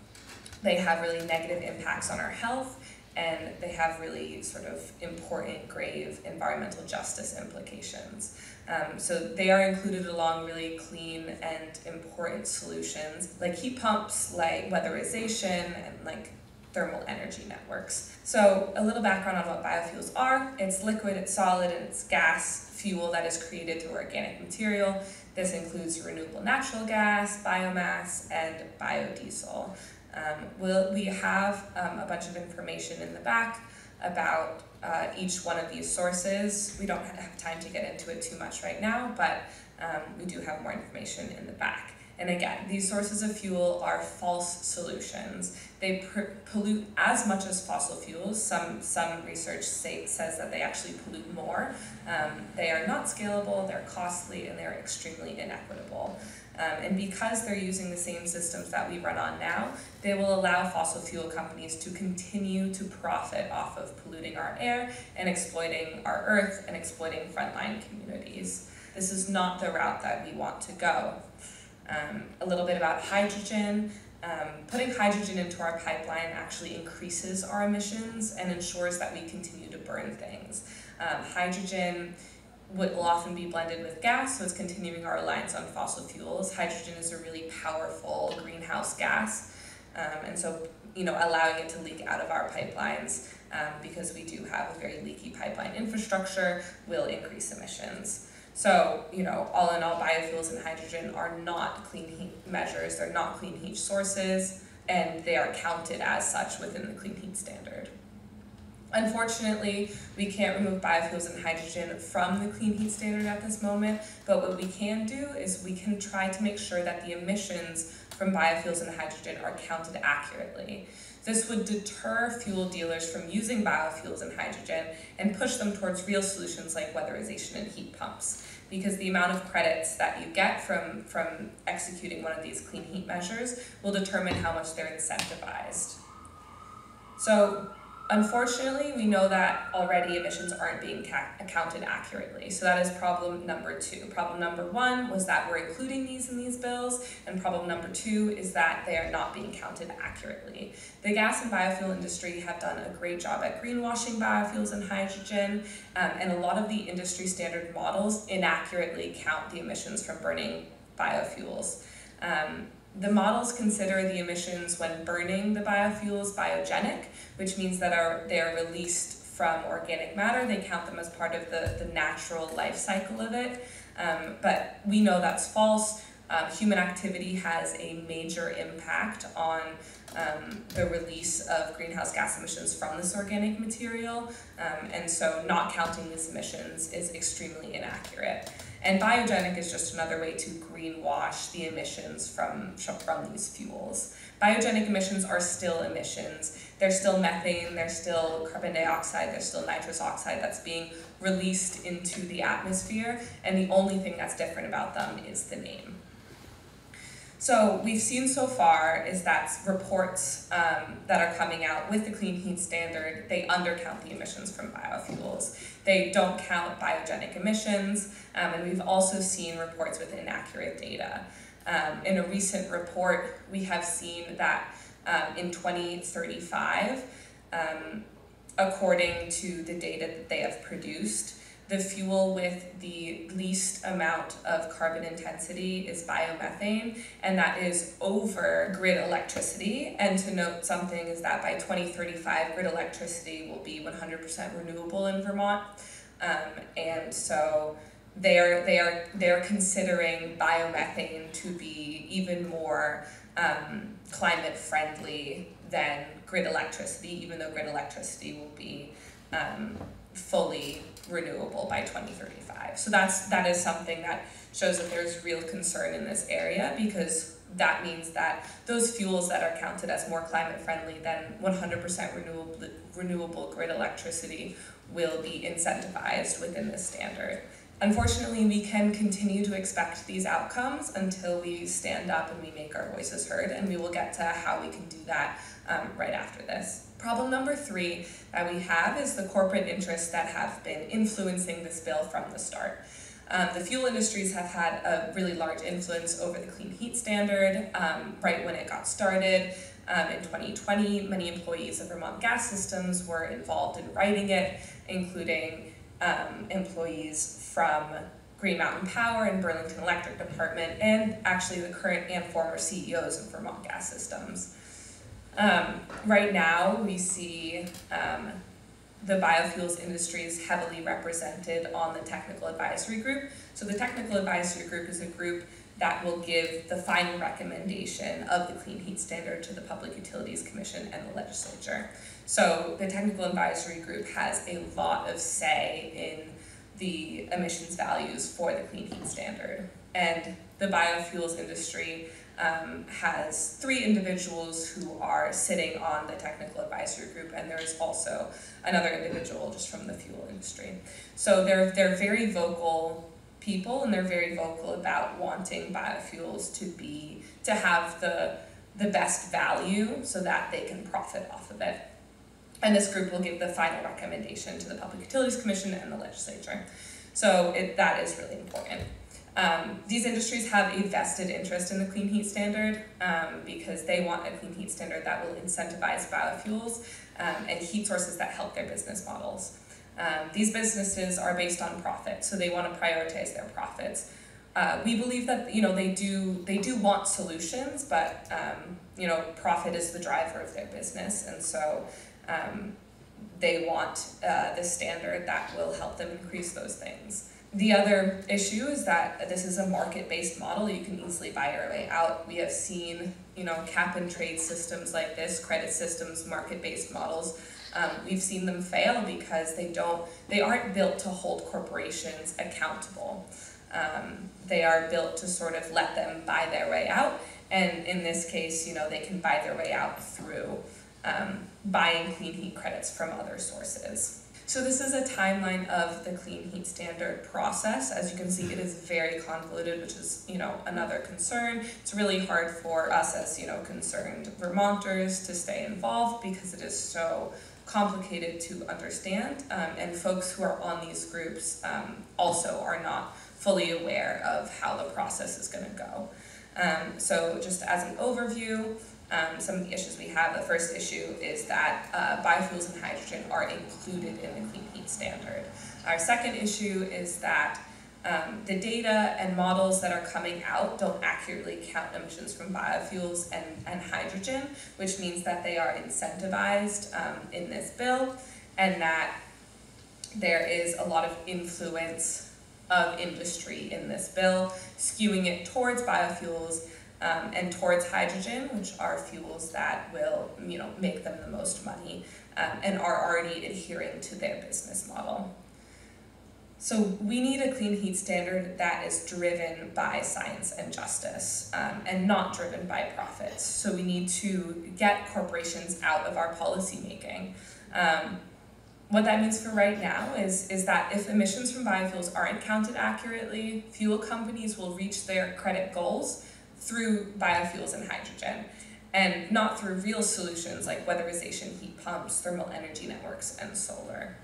they have really negative impacts on our health, and they have really sort of important, grave environmental justice implications. Um, so they are included along really clean and important solutions like heat pumps, like weatherization, and like thermal energy networks. So a little background on what biofuels are. It's liquid, it's solid, and it's gas fuel that is created through organic material. This includes renewable natural gas, biomass, and biodiesel. Um, we'll, we have um, a bunch of information in the back about uh, each one of these sources. We don't have time to get into it too much right now, but um, we do have more information in the back. And again, these sources of fuel are false solutions. They pollute as much as fossil fuels. Some, some research say, says that they actually pollute more. Um, they are not scalable, they're costly, and they're extremely inequitable. Um, and because they're using the same systems that we run on now, they will allow fossil fuel companies to continue to profit off of polluting our air and exploiting our earth and exploiting frontline communities. This is not the route that we want to go. Um, a little bit about hydrogen. Um, putting hydrogen into our pipeline actually increases our emissions and ensures that we continue to burn things. Um, hydrogen will often be blended with gas, so it's continuing our reliance on fossil fuels. Hydrogen is a really powerful greenhouse gas, um, and so you know allowing it to leak out of our pipelines um, because we do have a very leaky pipeline infrastructure will increase emissions. So, you know, all in all, biofuels and hydrogen are not clean heat measures, they're not clean heat sources, and they are counted as such within the clean heat standard. Unfortunately, we can't remove biofuels and hydrogen from the clean heat standard at this moment, but what we can do is we can try to make sure that the emissions from biofuels and hydrogen are counted accurately. This would deter fuel dealers from using biofuels and hydrogen and push them towards real solutions like weatherization and heat pumps. Because the amount of credits that you get from, from executing one of these clean heat measures will determine how much they're incentivized. So Unfortunately, we know that already emissions aren't being accounted accurately. So that is problem number two. Problem number one was that we're including these in these bills, and problem number two is that they are not being counted accurately. The gas and biofuel industry have done a great job at greenwashing biofuels and hydrogen, um, and a lot of the industry standard models inaccurately count the emissions from burning biofuels. Um, the models consider the emissions when burning the biofuels biogenic, which means that are, they are released from organic matter. They count them as part of the, the natural life cycle of it. Um, but we know that's false. Um, human activity has a major impact on um, the release of greenhouse gas emissions from this organic material, um, and so not counting these emissions is extremely inaccurate. And biogenic is just another way to greenwash the emissions from, from these fuels. Biogenic emissions are still emissions. There's still methane, there's still carbon dioxide, there's still nitrous oxide that's being released into the atmosphere, and the only thing that's different about them is the name. So we've seen so far is that reports um, that are coming out with the clean heat standard, they undercount the emissions from biofuels. They don't count biogenic emissions, um, and we've also seen reports with inaccurate data. Um, in a recent report, we have seen that um, in 2035, um, according to the data that they have produced, the fuel with the least amount of carbon intensity is biomethane, and that is over grid electricity. And to note something is that by 2035, grid electricity will be 100% renewable in Vermont. Um, and so they are, they are, they're considering biomethane to be even more um, climate friendly than grid electricity, even though grid electricity will be um, fully renewable by 2035. So that's that is something that shows that there's real concern in this area because that means that those fuels that are counted as more climate friendly than 100% renewable renewable grid electricity will be incentivized within this standard. Unfortunately, we can continue to expect these outcomes until we stand up and we make our voices heard, and we will get to how we can do that um, right after this. Problem number three that we have is the corporate interests that have been influencing this bill from the start. Um, the fuel industries have had a really large influence over the clean heat standard um, right when it got started. Um, in 2020, many employees of Vermont Gas Systems were involved in writing it, including um, employees from Green Mountain Power and Burlington Electric Department, and actually the current and former CEOs of Vermont Gas Systems. Um, right now, we see um, the biofuels industry is heavily represented on the technical advisory group. So the technical advisory group is a group that will give the final recommendation of the clean heat standard to the Public Utilities Commission and the legislature. So the technical advisory group has a lot of say in the emissions values for the clean heat standard. And the biofuels industry um, has three individuals who are sitting on the technical advisory group, and there is also another individual just from the fuel industry. So they're, they're very vocal people, and they're very vocal about wanting biofuels to be to have the the best value so that they can profit off of it. And this group will give the final recommendation to the Public Utilities Commission and the legislature. So it, that is really important. Um, these industries have a vested interest in the clean heat standard um, because they want a clean heat standard that will incentivize biofuels um, and heat sources that help their business models. Um, these businesses are based on profit, so they want to prioritize their profits. Uh, we believe that you know they do they do want solutions, but um, you know profit is the driver of their business, and so um, they want uh, the standard that will help them increase those things. The other issue is that this is a market-based model. You can easily buy your way out. We have seen, you know, cap and trade systems like this, credit systems, market-based models. Um, we've seen them fail because they don't, they aren't built to hold corporations accountable. Um, they are built to sort of let them buy their way out. And in this case, you know, they can buy their way out through um, buying clean heat credits from other sources. So this is a timeline of the clean heat standard process. As you can see, it is very convoluted, which is, you know, another concern. It's really hard for us as, you know, concerned Vermonters to stay involved because it is so complicated to understand. Um, and folks who are on these groups um, also are not fully aware of how the process is going to go. Um, so just as an overview, um, some of the issues we have, the first issue is that uh, biofuels and hydrogen are included in the clean heat standard. Our second issue is that um, the data and models that are coming out don't accurately count emissions from biofuels and, and hydrogen, which means that they are incentivized um, in this bill and that there is a lot of influence of industry in this bill, skewing it towards biofuels um, and towards hydrogen, which are fuels that will, you know, make them the most money um, and are already adhering to their business model. So we need a clean heat standard that is driven by science and justice um, and not driven by profits. So we need to get corporations out of our policy making. Um, what that means for right now is, is that if emissions from biofuels aren't counted accurately, fuel companies will reach their credit goals through biofuels and hydrogen, and not through real solutions like weatherization, heat pumps, thermal energy networks, and solar.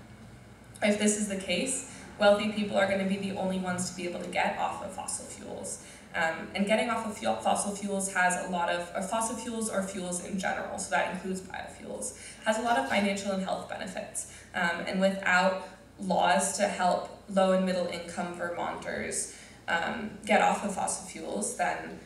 If this is the case, wealthy people are going to be the only ones to be able to get off of fossil fuels. Um, and getting off of fuel, fossil fuels has a lot of, or fossil fuels or fuels in general, so that includes biofuels, has a lot of financial and health benefits. Um, and without laws to help low and middle income Vermonters um, get off of fossil fuels, then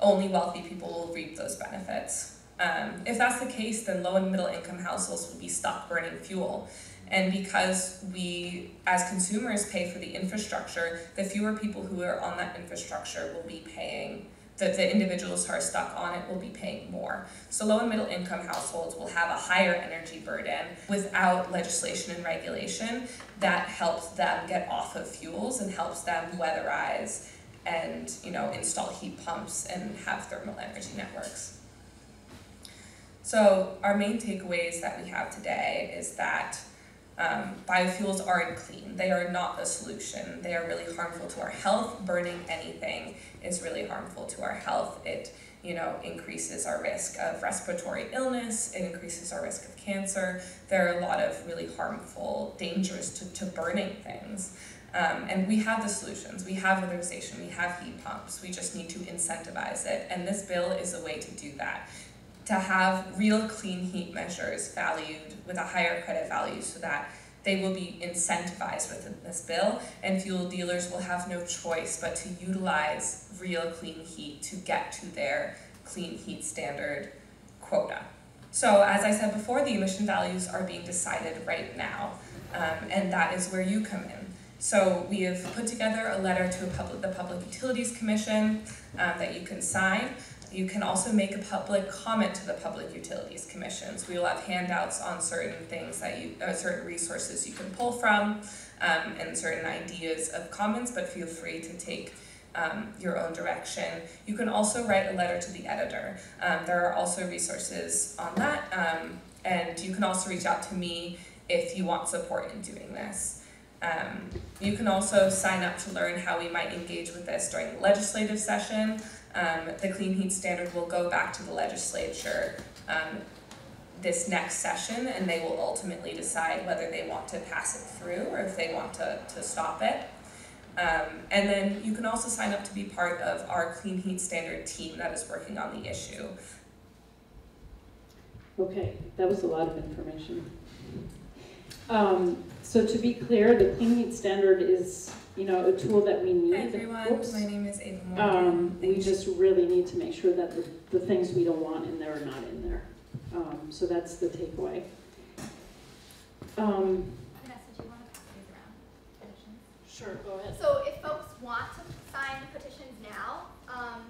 only wealthy people will reap those benefits. Um, if that's the case, then low and middle income households will be stuck burning fuel. And because we, as consumers, pay for the infrastructure, the fewer people who are on that infrastructure will be paying, the, the individuals who are stuck on it will be paying more. So low and middle income households will have a higher energy burden without legislation and regulation that helps them get off of fuels and helps them weatherize and you know install heat pumps and have thermal energy networks. So our main takeaways that we have today is that um, biofuels aren't clean. They are not a solution. They are really harmful to our health. Burning anything is really harmful to our health. It you know, increases our risk of respiratory illness, it increases our risk of cancer. There are a lot of really harmful dangers to, to burning things. Um, and we have the solutions. We have weatherization, we have heat pumps. We just need to incentivize it. And this bill is a way to do that. To have real clean heat measures valued with a higher credit value so that they will be incentivized within this bill, and fuel dealers will have no choice but to utilize real clean heat to get to their clean heat standard quota. So, as I said before, the emission values are being decided right now, um, and that is where you come in. So, we have put together a letter to a public, the Public Utilities Commission um, that you can sign. You can also make a public comment to the Public Utilities Commissions. We will have handouts on certain things that you, uh, certain resources you can pull from, um, and certain ideas of comments, but feel free to take um, your own direction. You can also write a letter to the editor. Um, there are also resources on that, um, and you can also reach out to me if you want support in doing this. Um, you can also sign up to learn how we might engage with this during the legislative session. Um, the Clean Heat Standard will go back to the legislature um, this next session and they will ultimately decide whether they want to pass it through or if they want to, to stop it. Um, and then you can also sign up to be part of our Clean Heat Standard team that is working on the issue. Okay, that was a lot of information. Um, so to be clear, the Clean Heat Standard is, you know, a tool that we need. Hi everyone, Oops. my name is Ava Morgan. Um, we just really need to make sure that the, the things we don't want in there are not in there. Um, so that's the takeaway. Um, Vanessa, do you want to pass these around? Petitions? sure, go ahead. So if folks want to sign the petitions now, um,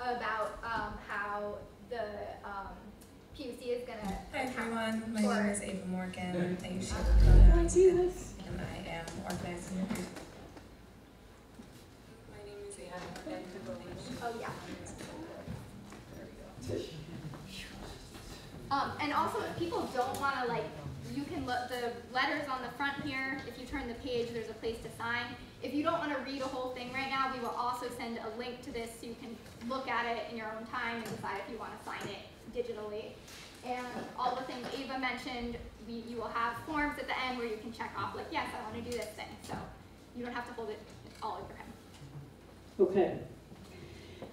about, um, how the, um, PUC is gonna. Hi everyone, my name is Ava Morgan. I use she Can I see and this? and I am organizing the group. My name is Anna and Oh, yeah. There we go. Um, and also, if people don't wanna like, you can look, the letters on the front here, if you turn the page, there's a place to sign. If you don't wanna read a whole thing right now, we will also send a link to this so you can look at it in your own time and decide if you wanna sign it digitally. And all the things Ava mentioned, we, you will have forms at the end where you can check off like, yes, I wanna do this thing, so you don't have to hold it all in your hand. Okay.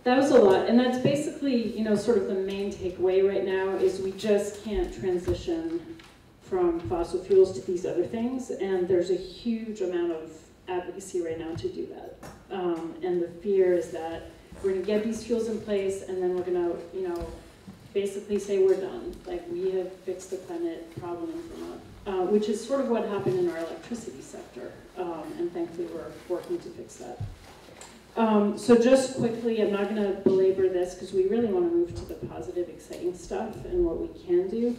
That was a lot, and that's basically, you know, sort of the main takeaway right now is we just can't transition from fossil fuels to these other things, and there's a huge amount of advocacy right now to do that. Um, and the fear is that we're gonna get these fuels in place, and then we're gonna, you know, basically say we're done, like we have fixed the climate problem in Vermont, uh, which is sort of what happened in our electricity sector, um, and thankfully we're working to fix that. Um, so just quickly, I'm not going to belabor this because we really want to move to the positive, exciting stuff and what we can do.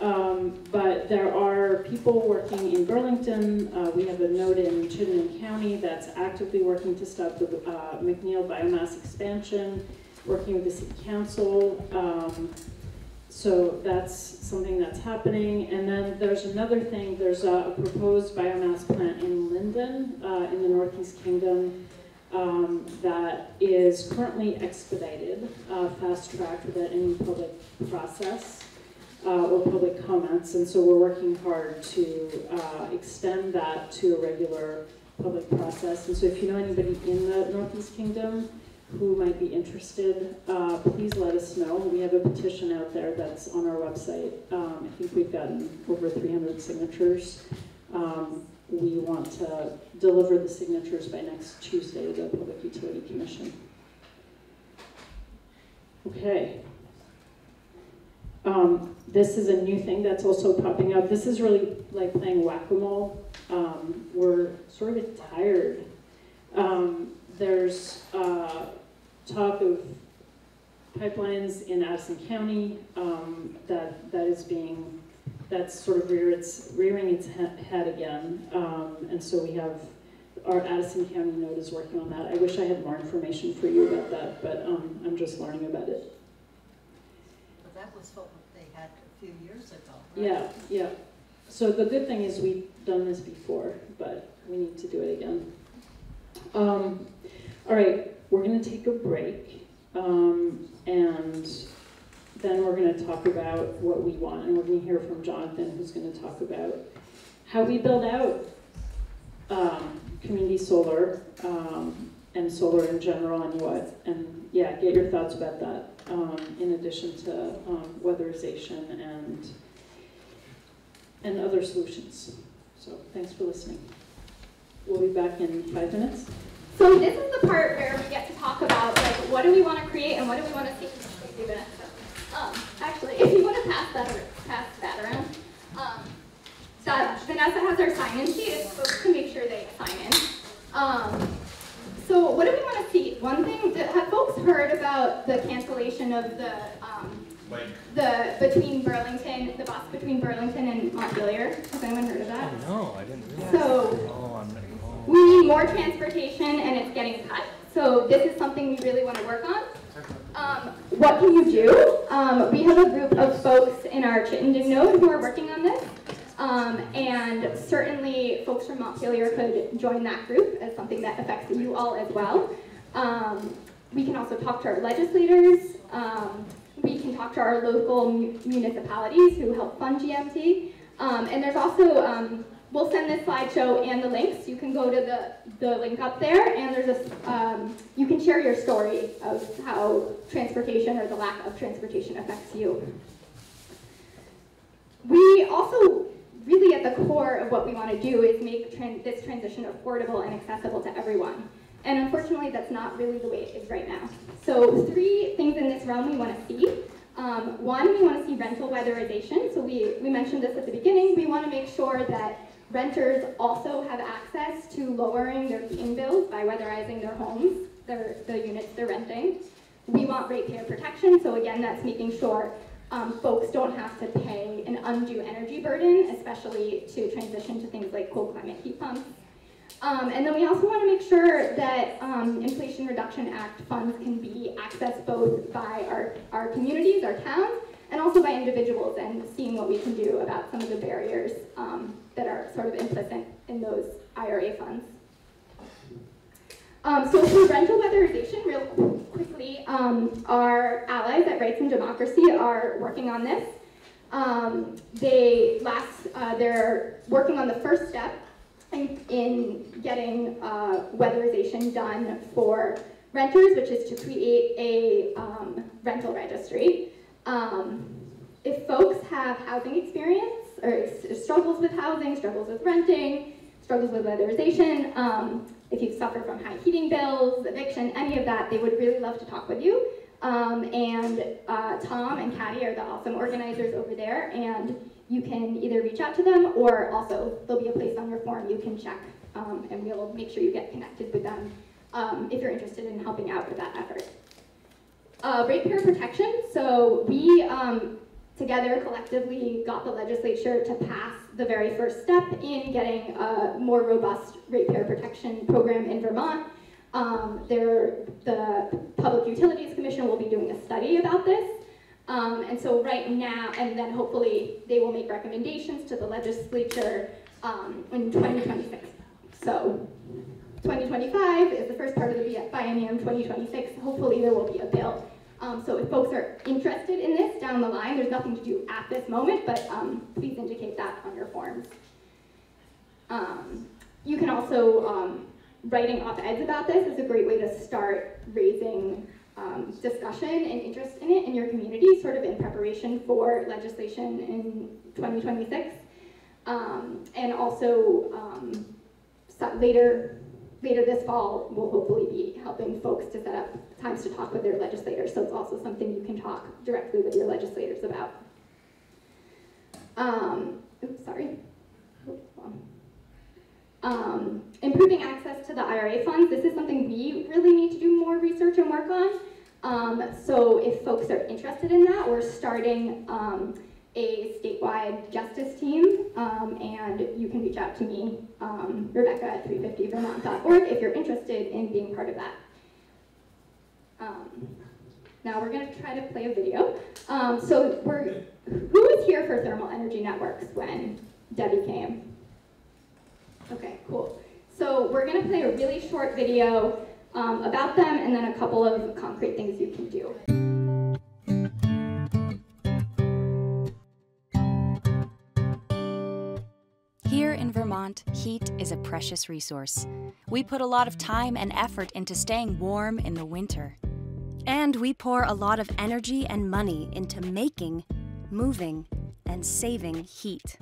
Um, but there are people working in Burlington. Uh, we have a node in Chittenden County that's actively working to stop the uh, McNeil biomass expansion, working with the city council. Um, so that's something that's happening. And then there's another thing. There's a, proposed biomass plant in Lyndon uh, in the Northeast Kingdom um, that is currently expedited, uh, fast-tracked without any public process uh, or public comments. And so we're working hard to uh, extend that to a regular public process. And so if you know anybody in the Northeast Kingdom who might be interested, uh, please let us know. We have a petition out there that's on our website. Um, I think we've gotten over 300 signatures. Um, we want to deliver the signatures by next Tuesday to the Public Utility Commission. Okay. Um, this is a new thing that's also popping up. This is really like playing whack-a-mole. Um, we're sort of tired. Um, there's uh, talk of pipelines in Addison County um, that that is being that's sort of rear its rearing its head again. Um, and so we have our Addison County node is working on that. I wish I had more information for you about that, but um, I'm just learning about it. But that was what they had a few years ago, right? Yeah, yeah. So the good thing is we've done this before, but we need to do it again. Um, all right, we're going to take a break, um, and then we're going to talk about what we want, and we're going to hear from Jonathan, who's going to talk about how we build out um, community solar um, and solar in general, and what, and yeah, get your thoughts about that. Um, in addition to um, weatherization and and other solutions. So thanks for listening. We'll be back in five minutes. So this is the part where we get to talk about like what do we want to create and what do we want to see. Thank you, Vanessa. Um, actually, if you want to pass that pass that around, um, that Vanessa has our sign-in sheet. If folks can make sure they sign in. Um, so what do we want to see? One thing, that, have folks heard about the cancellation of the um, the between Burlington, the bus between Burlington and Montpelier? Has anyone heard of that? No, I didn't realize. So Oh, oh. We need more transportation and it's getting cut. So this is something we really want to work on. Um, what can you do? Um, we have a group of folks in our Chittenden node who are working on this. Um, and certainly folks from Montpelier could join that group as something that affects you all as well. Um, we can also talk to our legislators. Um, we can talk to our local mu- municipalities who help fund GMT. Um, and there's also, we'll send this slideshow and the links. You can go to the, the link up there and there's a, um, you can share your story of how transportation or the lack of transportation affects you. We also, really at the core of what we want to do is make tran- this transition affordable and accessible to everyone. And unfortunately, that's not really the way it is right now. So three things in this realm we want to see. Um, one, we want to see rental weatherization. So we, we mentioned this at the beginning. We want to make sure that renters also have access to lowering their heating bills by weatherizing their homes, their, the units they're renting. We want ratepayer protection. So again, that's making sure um, folks don't have to pay an undue energy burden, especially to transition to things like cold climate heat pumps. Um, and then we also want to make sure that um, Inflation Reduction Act funds can be accessed both by our, our communities, our towns, and also by individuals and seeing what we can do about some of the barriers um, that are sort of implicit in those IRA funds. Um, so for rental weatherization, real quickly, um, our allies at Rights and Democracy are working on this. Um, they last, uh, they're working on the first step in, in getting uh, weatherization done for renters, which is to create a um, rental registry. Um, if folks have housing experience struggles with housing, struggles with renting, struggles with weatherization, um, if you suffer from high heating bills, eviction, any of that, they would really love to talk with you. Um, and uh, Tom and Caddy are the awesome organizers over there, and you can either reach out to them or also there'll be a place on your form you can check, um, and we'll make sure you get connected with them um, if you're interested in helping out with that effort. Uh, ratepayer protection. So we um, together collectively got the legislature to pass the very first step in getting a more robust ratepayer protection program in Vermont. Um, there, the Public Utilities Commission will be doing a study about this. Um, and so right now, and then hopefully they will make recommendations to the legislature um, in 2026. So 2025 is the first part of the biennium, 2026, hopefully there will be a bill. Um, so if folks are interested in this down the line, there's nothing to do at this moment, but um, please indicate that on your forms. Um, you can also, um, writing op-eds about this is a great way to start raising um, discussion and interest in it in your community, sort of in preparation for legislation in 2026. Um, and also, later, later this fall, we'll hopefully be helping folks to set up times to talk with their legislators. So it's also something you can talk directly with your legislators about. Um, oops, sorry. Um, improving access to the IRA funds. This is something we really need to do more research and work on. Um, so if folks are interested in that, we're starting um, a statewide justice team, um, and you can reach out to me, um, Rebecca at 350vermont.org, if you're interested in being part of that. Um, now we're going to try to play a video. Um, so we're, who was here for Thermal Energy Networks when Debbie came? Okay, cool. So we're going to play a really short video um, about them and then a couple of concrete things you can do. Vermont, heat is a precious resource. We put a lot of time and effort into staying warm in the winter. And we pour a lot of energy and money into making, moving, and saving heat.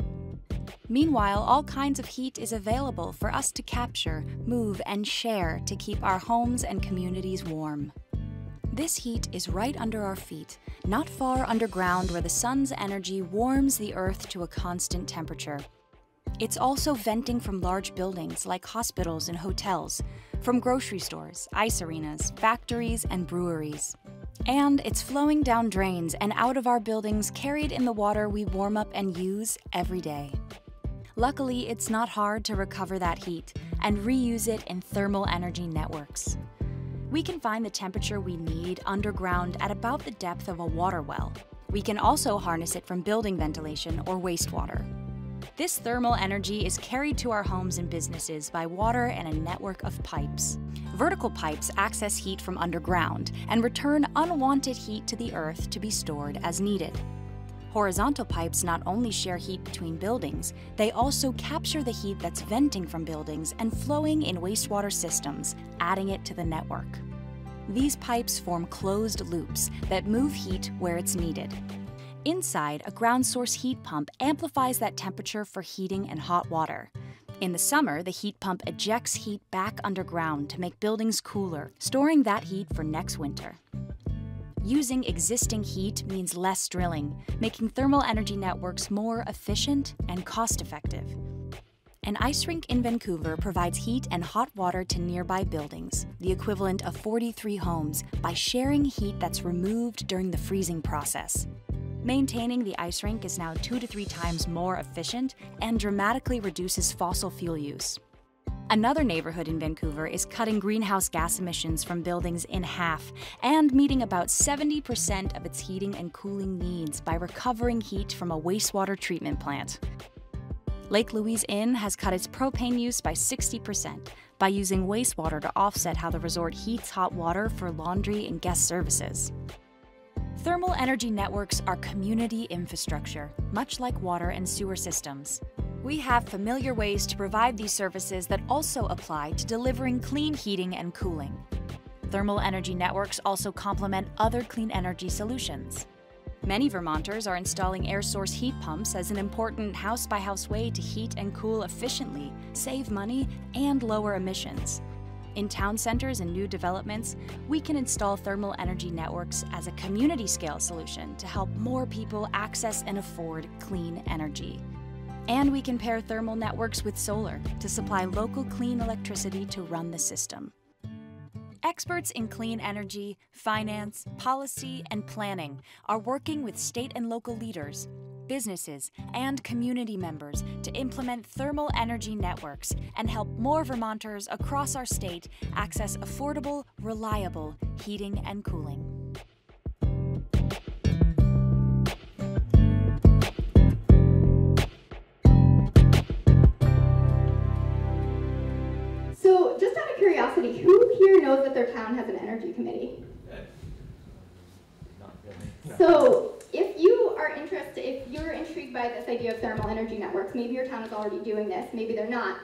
Meanwhile, all kinds of heat is available for us to capture, move, and share to keep our homes and communities warm. This heat is right under our feet, not far underground where the sun's energy warms the earth to a constant temperature. It's also venting from large buildings like hospitals and hotels, from grocery stores, ice arenas, factories, and breweries. And it's flowing down drains and out of our buildings, carried in the water we warm up and use every day. Luckily, it's not hard to recover that heat and reuse it in thermal energy networks. We can find the temperature we need underground at about the depth of a water well. We can also harness it from building ventilation or wastewater. This thermal energy is carried to our homes and businesses by water and a network of pipes. Vertical pipes access heat from underground and return unwanted heat to the earth to be stored as needed. Horizontal pipes not only share heat between buildings, they also capture the heat that's venting from buildings and flowing in wastewater systems, adding it to the network. These pipes form closed loops that move heat where it's needed. Inside, a ground source heat pump amplifies that temperature for heating and hot water. In the summer, the heat pump ejects heat back underground to make buildings cooler, storing that heat for next winter. Using existing heat means less drilling, making thermal energy networks more efficient and cost effective. An ice rink in Vancouver provides heat and hot water to nearby buildings, the equivalent of 43 homes, by sharing heat that's removed during the freezing process. Maintaining the ice rink is now two to three times more efficient and dramatically reduces fossil fuel use. Another neighborhood in Vancouver is cutting greenhouse gas emissions from buildings in half and meeting about 70% of its heating and cooling needs by recovering heat from a wastewater treatment plant. Lake Louise Inn has cut its propane use by 60% by using wastewater to offset how the resort heats hot water for laundry and guest services. Thermal energy networks are community infrastructure, much like water and sewer systems. We have familiar ways to provide these services that also apply to delivering clean heating and cooling. Thermal energy networks also complement other clean energy solutions. Many Vermonters are installing air source heat pumps as an important house by house way to heat and cool efficiently, save money, and lower emissions. In town centers and new developments, we can install thermal energy networks as a community scale solution to help more people access and afford clean energy. And we can pair thermal networks with solar to supply local clean electricity to run the system. Experts in clean energy, finance, policy, and planning are working with state and local leaders, businesses, and community members to implement thermal energy networks and help more Vermonters across our state access affordable, reliable heating and cooling. Curiosity, who here knows that their town has an energy committee? So, if you are interested, if you're intrigued by this idea of thermal energy networks, maybe your town is already doing this, maybe they're not.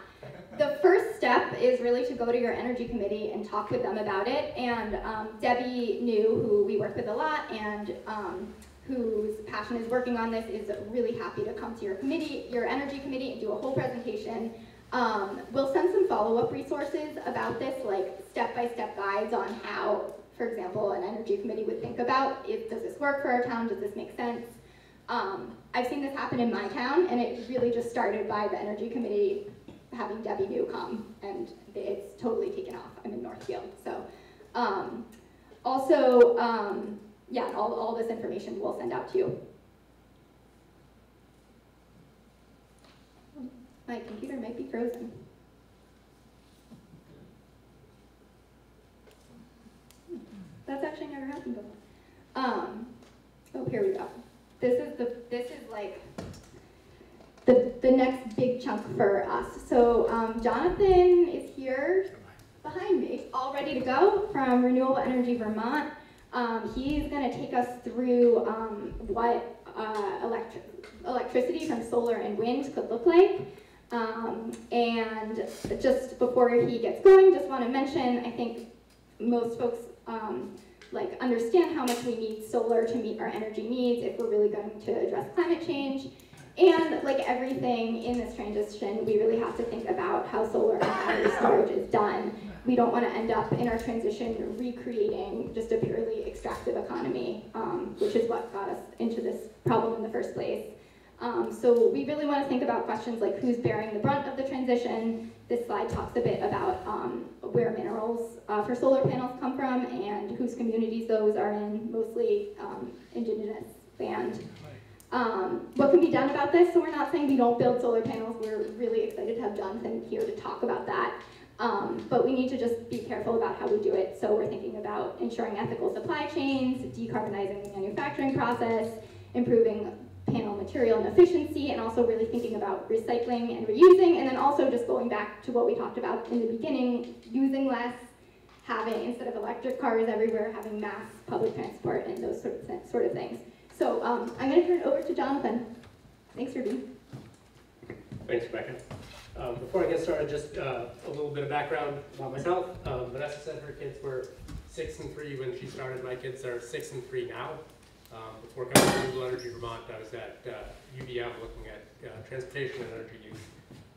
The first step is really to go to your energy committee and talk with them about it. And um, Debbie New, who we work with a lot, and um, whose passion is working on this is really happy to come to your committee, your energy committee, and do a whole presentation. Um, we'll send some follow-up resources about this, like step-by-step guides on how, for example, an energy committee would think about if does this work for our town, does this make sense? Um, I've seen this happen in my town, and it really just started by the energy committee having Debbie New come, and it's totally taken off. I'm in Northfield, so. Um, also, um, yeah, all, all this information we'll send out to you. My computer might be frozen. That's actually never happened before. Um, oh, here we go. This is the, this is like the, the next big chunk for us. So um, Jonathan is here behind me, all ready to go from Renewable Energy Vermont. Um, he's going to take us through um, what uh, electric, electricity from solar and wind could look like. Um, and just before he gets going, just want to mention, I think most folks um, like understand how much we need solar to meet our energy needs if we're really going to address climate change. And like everything in this transition, we really have to think about how solar and battery storage is done. We don't want to end up in our transition recreating just a purely extractive economy, um, which is what got us into this problem in the first place. Um, so we really want to think about questions like who's bearing the brunt of the transition. This slide talks a bit about um, where minerals uh, for solar panels come from and whose communities those are in, mostly um, indigenous land. Um, what can be done about this? So we're not saying we don't build solar panels. We're really excited to have Jonathan here to talk about that. Um, but we need to just be careful about how we do it. So we're thinking about ensuring ethical supply chains, decarbonizing the manufacturing process, improving panel material and efficiency, and also really thinking about recycling and reusing, and then also just going back to what we talked about in the beginning, using less, having, instead of electric cars everywhere, having mass public transport and those sort of, sort of things. So um, I'm going to turn it over to Jonathan. Thanks, Ruby. Thanks, Rebecca. Um, before I get started, just uh, a little bit of background about myself. Um, Vanessa said her kids were six and three when she started. My kids are six and three now. Um, before coming to Renewable Energy Vermont, I was at uh, UVM looking at uh, transportation and energy use.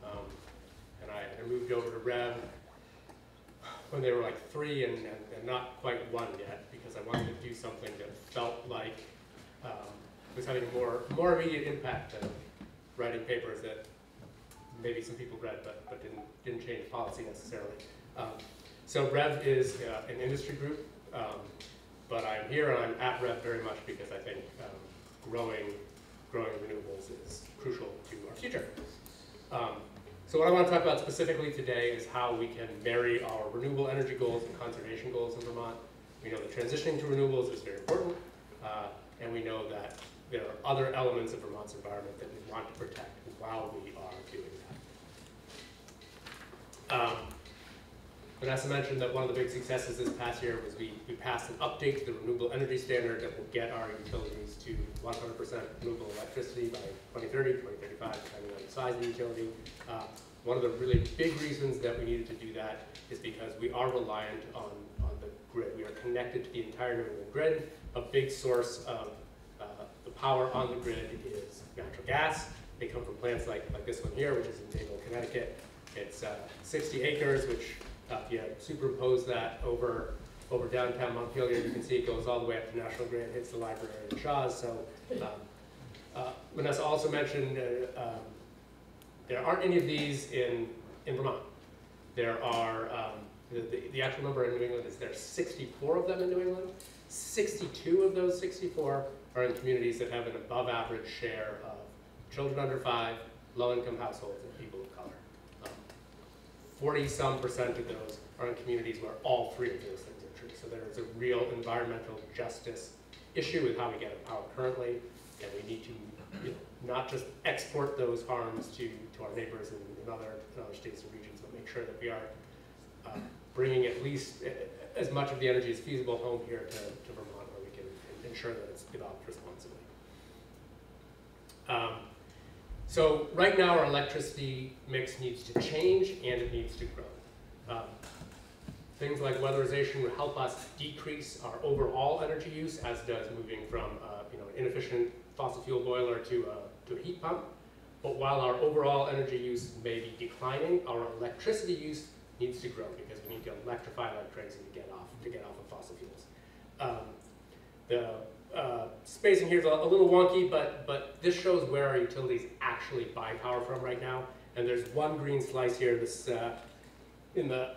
Um, and I, I, moved over to REV when they were like three and, and, and, not quite one yet because I wanted to do something that felt like um, was having a more, more immediate impact than writing papers that maybe some people read but, but didn't, didn't change policy necessarily. Um, so REV is uh, an industry group, um, but I'm here and I'm at REV very much because I think um, growing, growing renewables is crucial to our future. Um, so what I want to talk about specifically today is how we can marry our renewable energy goals and conservation goals in Vermont. We know that transitioning to renewables is very important, uh, and we know that there are other elements of Vermont's environment that we want to protect while we are doing that. Um, Vanessa mentioned that one of the big successes this past year was we, we passed an update to the renewable energy standard that will get our utilities to 100% renewable electricity by 2030, 2035, depending on the size of the utility. Uh, one of the really big reasons that we needed to do that is because we are reliant on, on the grid. We are connected to the entire New England grid. A big source of uh, the power on the grid is natural gas. They come from plants like, like this one here, which is in Dayville, Connecticut. It's uh, 60 acres, which uh, if you superimpose that over over downtown Montpelier, you can see it goes all the way up to National Grid, hits the library and Shaw's. So um, uh, Vanessa also mentioned uh, um, there aren't any of these in, in Vermont. There are, um, the, the, the, actual number in New England is there's 64 of them in New England. 62 of those 64 are in communities that have an above average share of children under five, low income households, and people of color. 40 some percent of those are in communities where all three of those things are true. So there is a real environmental justice issue with how we get power currently, and we need to you know, not just export those harms to, to our neighbors in, in, other, in other states and regions, but make sure that we are uh, bringing at least uh, as much of the energy as feasible home here to, to Vermont where we can ensure that it's developed responsibly. Um, so right now our electricity mix needs to change and it needs to grow. Um, things like weatherization would help us decrease our overall energy use, as does moving from uh, you know an inefficient fossil fuel boiler to a, to a heat pump. But while our overall energy use may be declining, our electricity use needs to grow because we need to electrify like crazy to get off to get off of fossil fuels. Um, the uh, spacing here is a, a little wonky, but but this shows where our utilities actually buy power from right now. And there's one green slice here. This uh, in the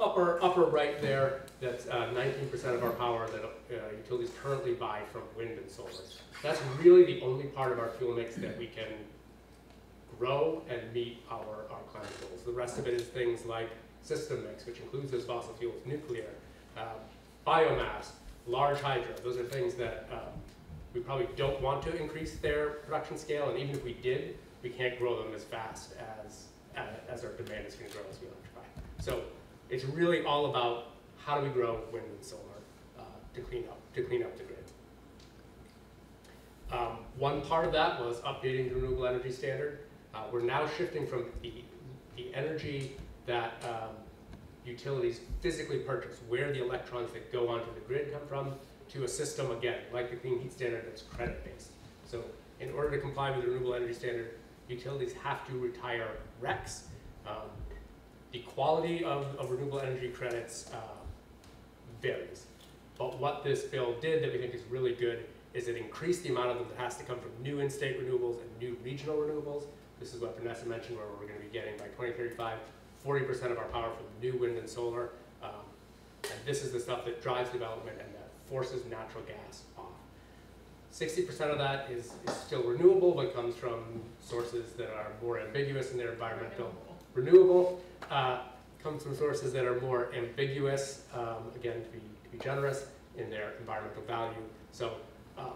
upper upper right there. That's 19% of our power that uh, utilities currently buy from wind and solar. That's really the only part of our fuel mix that we can grow and meet our, our climate goals. The rest of it is things like system mix, which includes those fossil fuels, nuclear, um, biomass, large hydro. Those are things that um, we probably don't want to increase their production scale, and even if we did, we can't grow them as fast as, as our demand is going to grow as we electrify. So it's really all about how do we grow wind and solar uh, to clean up to clean up the grid. Um, one part of that was updating the renewable energy standard. Uh, we're now shifting from the, the energy that um, utilities physically purchase, where the electrons that go onto the grid come from, to a system, again, like the Clean Heat Standard that's credit-based. So in order to comply with the renewable energy standard, utilities have to retire RECs. Um, the quality of, of, renewable energy credits uh, varies. But what this bill did that we think is really good is it increased the amount of them that has to come from new in-state renewables and new regional renewables. This is what Vanessa mentioned, where we're going to be getting by 2035, 40% of our power from new wind and solar. Um, and this is the stuff that drives development and that forces natural gas off. 60% of that is, is still renewable, but comes from sources that are more ambiguous in their environmental renewable. Uh, comes from sources that are more ambiguous, um, again, to be, to be generous in their environmental value. So uh,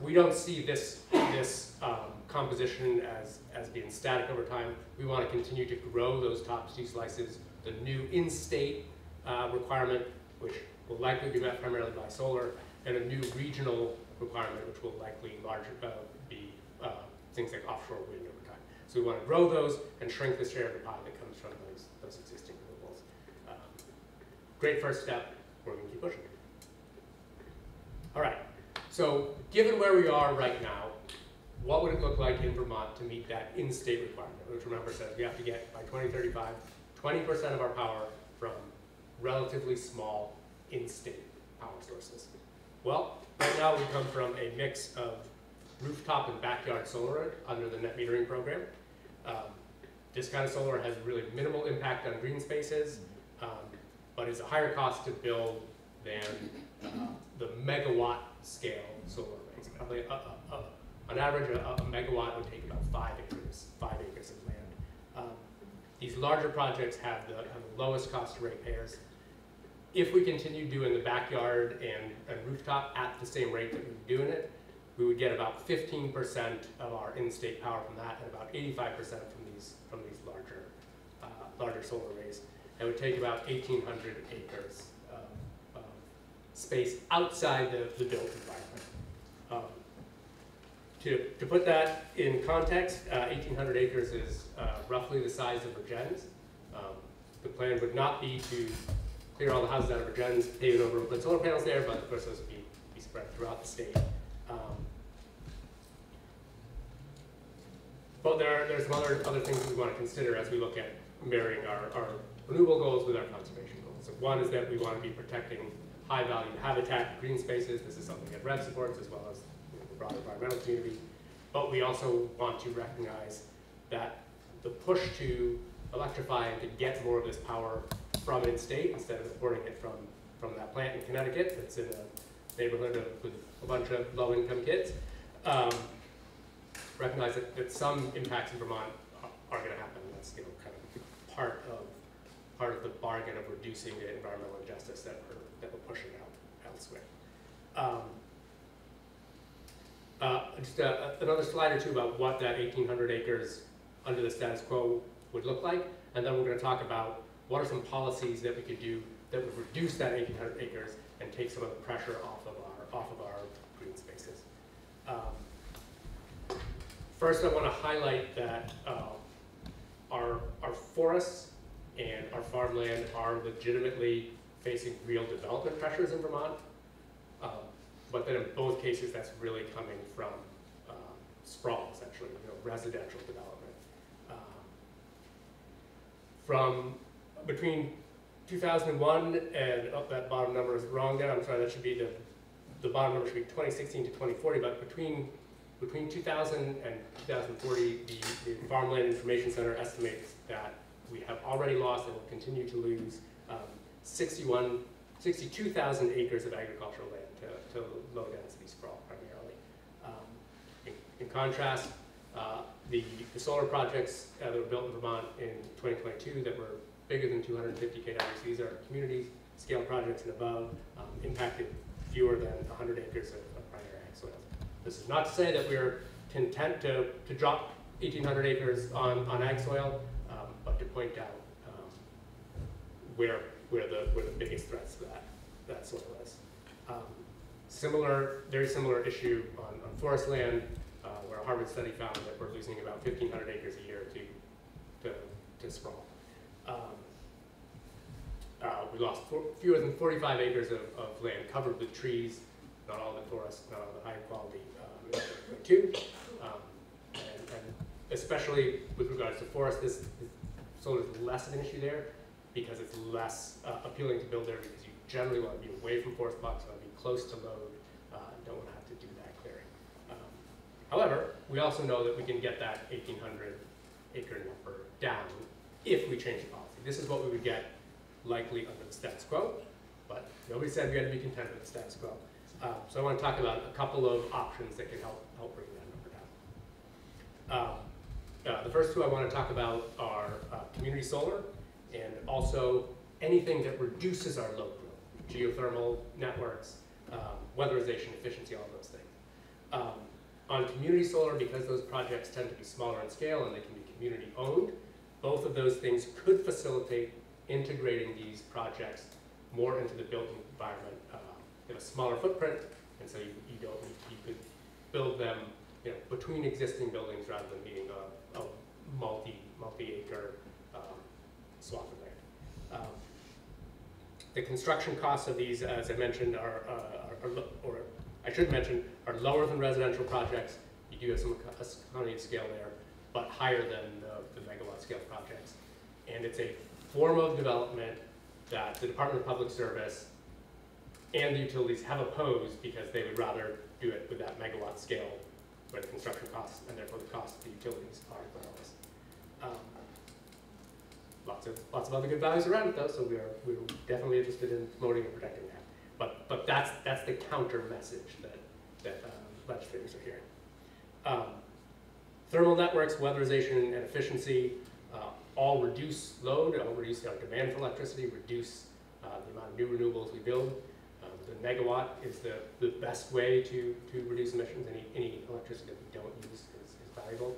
we don't see this, this um, composition as, as being static over time. We want to continue to grow those top two slices. The new in-state uh, requirement, which will likely be met primarily by solar, and a new regional requirement, which will likely larger, uh, be uh, things like offshore wind over time. So we want to grow those and shrink the share of the pie that comes from those, those existing renewables. Um, great first step. We're going to keep pushing. All right. So given where we are right now, what would it look like in Vermont to meet that in-state requirement, which remember says we have to get by 2035, 20% of our power from relatively small in-state power sources. Well, right now we come from a mix of rooftop and backyard solar under the net metering program. Um, this kind of solar has really minimal impact on green spaces, um, but is a higher cost to build than uh, the megawatt scale solar arrays. Probably a, a on average, a, a, megawatt would take about five acres, five acres of land. Um, these larger projects have the, have the, lowest cost to ratepayers. If we continue doing the backyard and, and rooftop at the same rate that we are doing it, we would get about 15% of our in-state power from that and about 85% from these from these larger uh, larger solar arrays. It would take about 1,800 acres of, of space outside the, the built environment. To, to put that in context, uh, 1,800 acres is uh, roughly the size of Vergennes. Um, the plan would not be to clear all the houses out of Vergennes, pave it over and put solar panels there, but of course those would be, be spread throughout the state. Um, but there are, there's some other, other things we want to consider as we look at marrying our, our renewable goals with our conservation goals. So one is that we want to be protecting high value habitat green spaces. This is something that REV supports as well as broader environmental community. But we also want to recognize that the push to electrify and to get more of this power from in-state instead of importing it from, from that plant in Connecticut that's in a neighborhood of, with a bunch of low-income kids. Um, recognize that, that some impacts in Vermont are, going to happen. That's you know, kind of part of part of the bargain of reducing the environmental injustice that we're, that we're pushing out elsewhere. Um, uh, just uh, another slide or two about what that 1,800 acres under the status quo would look like, and then we're going to talk about what are some policies that we could do that would reduce that 1,800 acres and take some of the pressure off of our off of our green spaces. Um, first, I want to highlight that uh, our our forests and our farmland are legitimately facing real development pressures in Vermont. But then in both cases, that's really coming from um, sprawl, essentially, you know, residential development. Um, From between 2001 and, oh, that bottom number is wrong there, I'm sorry, that should be the, the bottom number should be 2016 to 2040, but between, between 2000 and 2040, the, the Farmland Information Center estimates that we have already lost and will continue to lose um, 61, 62,000 acres of agricultural land to, to low density sprawl primarily. Um, in, in contrast, uh, the, the solar projects that were built in Vermont in 2022 that were bigger than 250 kWs, these are community scale projects and above, um, impacted fewer than 100 acres of, of primary ag soils. This is not to say that we're content to, to drop 1,800 acres on, on ag soil, um, but to point out um, where, where, the, where the biggest threats to that, that soil is. Um, similar, very similar issue on, on forest land, uh, where a Harvard study found that we're losing about 1,500 acres a year to, to, to sprawl. Um, uh, we lost four, fewer than 45 acres of, of land covered with trees, not all the forest, not all the high quality um, too. Um, and, and especially with regards to forest, this, this solar is less of an issue there because it's less uh, appealing to build there because you generally want to be away from forest blocks, want to be close to load, uh, don't want to have to do that clearing. Um, however, we also know that we can get that 1,800 acre number down if we change the policy. This is what we would get likely under the status quo, but nobody said we had to be content with the status quo. Um, so I want to talk about a couple of options that can help, help bring that number down. Um, uh, the first two I want to talk about are uh, community solar and also anything that reduces our load geothermal networks, um, weatherization efficiency, all those things. Um, on community solar, because those projects tend to be smaller in scale and they can be community owned, both of those things could facilitate integrating these projects more into the built environment uh, in a smaller footprint, and so you, you don't you could build them you know, between existing buildings rather than being a, a multi, multi-acre um, swath of land. Um, the construction costs of these, as I mentioned, are, uh, are, are or I should mention, are lower than residential projects. You do have some economy of scale there, but higher than the, the megawatt scale projects. And it's a form of development that the Department of Public Service and the utilities have opposed because they would rather do it with that megawatt scale where the construction costs and therefore the cost of the utilities are the lowest. Um, lots of lots of other good values around it though, so we are we're definitely interested in promoting and protecting that. But but that's that's the counter message that that um, legislators are hearing. Um, thermal networks, weatherization, and efficiency uh, all reduce load, all reduce our demand for electricity, reduce uh, the amount of new renewables we build. Um, the negawatt is the, the best way to, to reduce emissions. Any, any electricity that we don't use is, is valuable.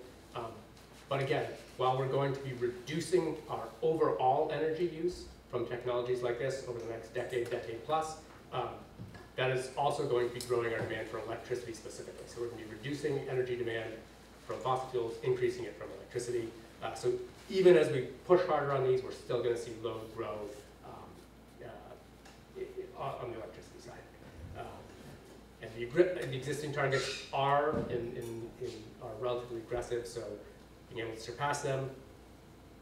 But again, while we're going to be reducing our overall energy use from technologies like this over the next decade, decade plus, um, that is also going to be growing our demand for electricity specifically. So we're going to be reducing energy demand from fossil fuels, increasing it from electricity. Uh, so even as we push harder on these, we're still going to see low growth um, uh, on the electricity side. Um, and the, the, existing targets are in, in, in, are relatively aggressive, so being able to surpass them,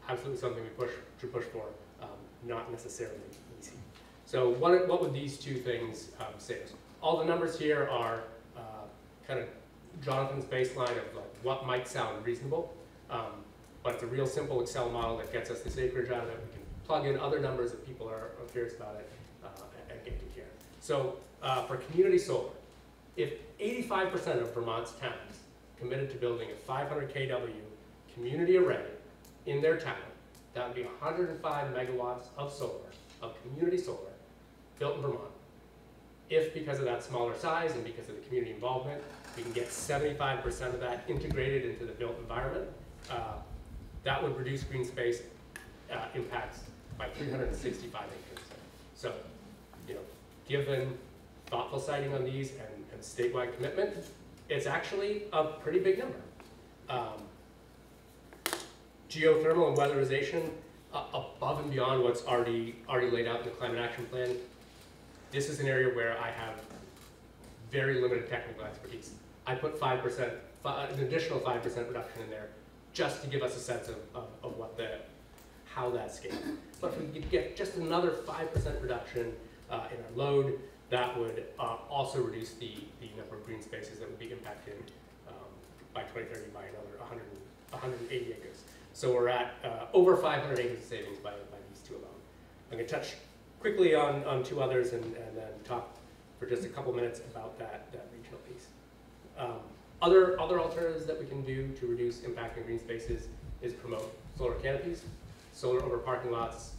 absolutely something we push to push for, um, not necessarily easy. So what, what would these two things um, say? All the numbers here are uh, kind of Jonathan's baseline of like what might sound reasonable, um, but it's a real simple Excel model that gets us this acreage out of it. We can plug in other numbers if people are, are curious about it uh, and get to here. So uh, for community solar, if 85% of Vermont's towns committed to building a 500 kW community array in their town, that would be 105 megawatts of solar, of community solar, built in Vermont. If because of that smaller size and because of the community involvement, we can get 75% of that integrated into the built environment, uh, that would reduce green space uh, impacts by 365 acres. So, you know, given thoughtful siting on these and, and statewide commitment, it's actually a pretty big number. Um, geothermal and weatherization uh, above and beyond what's already already laid out in the climate action plan. This is an area where I have very limited technical expertise. I put five percent, an additional five percent reduction in there, just to give us a sense of, of, of what the, how that scales. But if we could get just another five percent reduction uh, in our load, that would uh, also reduce the, the number of green spaces that would be impacted um, by 2030 by another 100, 180 acres. So we're at uh, over 500 acres of savings by, by these two alone. I'm going to touch quickly on, on two others and, and then talk for just a couple minutes about that, that regional piece. Um, other, other alternatives that we can do to reduce impact on green spaces is promote solar canopies, solar over parking lots,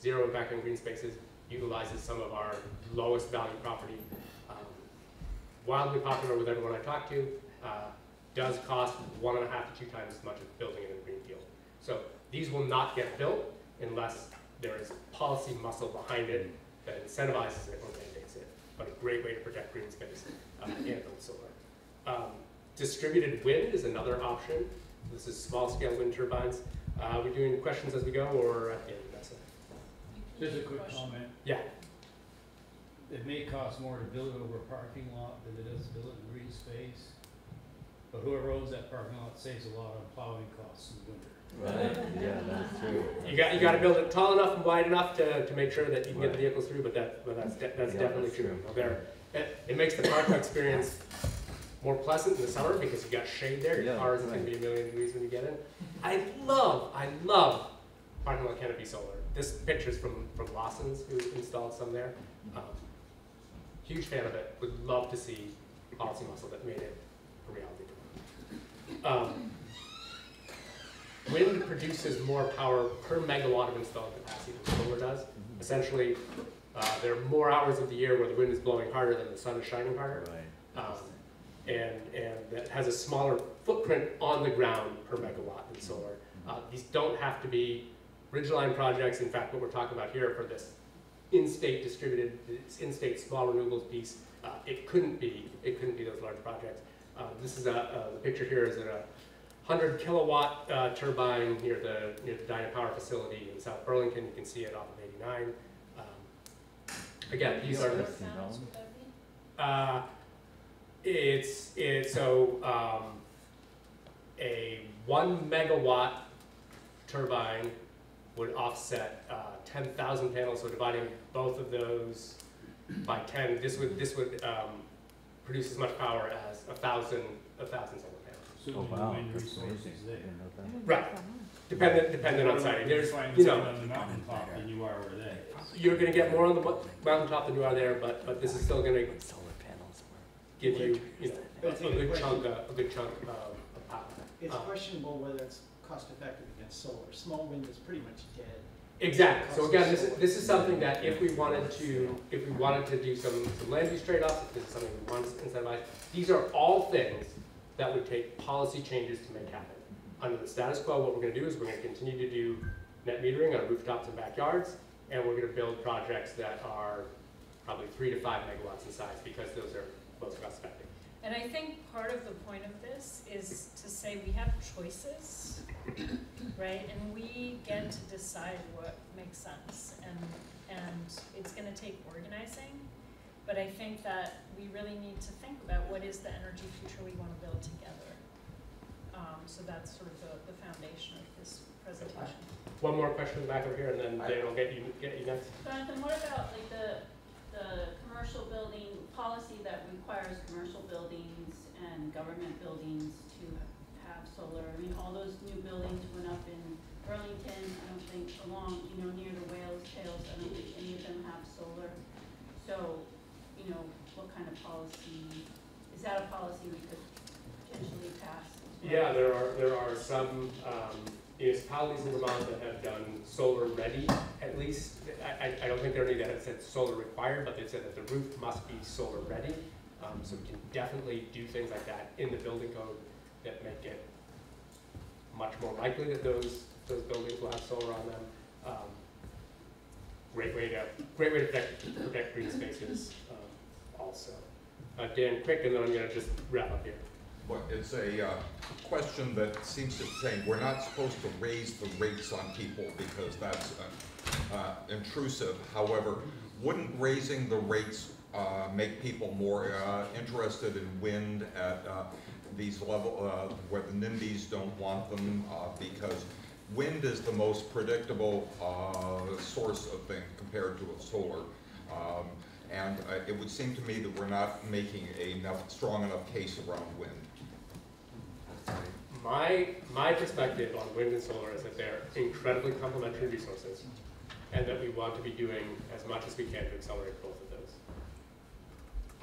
zero impact on green spaces, utilizes some of our lowest value property. Um, wildly popular with everyone I talk to, uh, does cost one and a half to two times as much as building it in a green field. So these will not get built unless there is policy muscle behind it that incentivizes it or mandates it. But a great way to protect green space uh, and build solar. Um, distributed wind is another option. This is small scale wind turbines. Uh, are we doing questions as we go or at the end? That's it. Just a quick comment. Yeah. It may cost more to build it over a parking lot than it does to build it in green space. But whoever owns that parking lot saves a lot on plowing costs in the winter. Right, yeah, that's true. You got, you gotta build it tall enough and wide enough to, to make sure that you can get the vehicles through, but that, but that's, de- that's Yeah, definitely that's true. true. There, it, it makes the park experience more pleasant in the summer because you got shade there, your Yeah, car isn't gonna be a million degrees when you get in. I love, I love parking lot canopy solar. This picture's from, from Lawson's, who installed some there. Um, Huge fan of it, would love to see policy muscle that made it a reality. Um, Wind produces more power per megawatt of installed capacity than solar does. Essentially, uh, there are more hours of the year where the wind is blowing harder than the sun is shining harder. Right. Um, and, and that has a smaller footprint on the ground per megawatt than solar. Uh, these don't have to be ridgeline projects. In fact, what we're talking about here for this in-state distributed, in-state small renewables piece, uh, it couldn't be, it couldn't be those large projects. Uh, this is a, uh, the picture here is at a 100 kilowatt uh, turbine near the, near the Dynapower facility in South Burlington. You can see it off of 89. Um, again, these are, panels, uh, it's, it's, so, um, a one megawatt turbine would offset, uh, ten thousand panels, so dividing both of those by ten, this would, this would, um, produce as much power as a thousand, a thousand. Oh, Assuming the wow, wind that's resource amazing. is there. Didn't know that. Right, dependent, dependent on siting, there's, you know, On the mountaintop than you are over there. you're gonna get more on the mo- mountaintop than you are there, but, but this is still gonna Solar panels give you, you know, a But I think the good chunk, of- a good chunk of, of power. It's Um, questionable whether it's cost effective against solar. Small wind is pretty much dead. Exactly, so again, this is, this is something that if we wanted to, if we wanted to do some, some land use trade-offs, if this is something we wanted to incentivize, these are all things that would take policy changes to make happen. Under the status quo, what we're gonna do is we're gonna continue to do net metering on rooftops and backyards, and we're gonna build projects that are probably three to five megawatts in size, because those are most cost effective. And I think part of the point of this is to say we have choices, right? And we get to decide what makes sense and, and it's gonna take organizing. But I think that we really need to think about what is the energy future we wanna build together. Um, so that's sort of the, the foundation of this presentation. One more question back over here, and then Dan will get you, get you next. Jonathan, what about like the, the commercial building policy that requires commercial buildings and government buildings to have solar? I mean, all those new buildings went up in Burlington, I don't think along, you know, near the whales tails, I don't think any of them have solar. So, you know, what kind of policy, is that a policy we could potentially pass? Yeah, there are, there are some um, in Vermont that have done solar ready, at least. I, I, don't think there are any that have said solar required, but they've said that the roof must be solar ready. Um, so we can definitely do things like that in the building code that make it much more likely that those, those buildings will have solar on them. Um, Great way to, great way to protect, protect green spaces, also. Uh, Dan, quick, and then I'm gonna just wrap up here. But it's a uh, question that seems to say we're not supposed to raise the rates on people because that's uh, uh, intrusive. However, wouldn't raising the rates uh, make people more uh, interested in wind at these level, where the NIMBYs don't want them, because wind is the most predictable source of thing compared to solar. Um, And uh, it would seem to me that we're not making a enough, strong enough case around wind. My, my perspective on wind and solar is that they're incredibly complementary resources, and that we want to be doing as much as we can to accelerate both of those.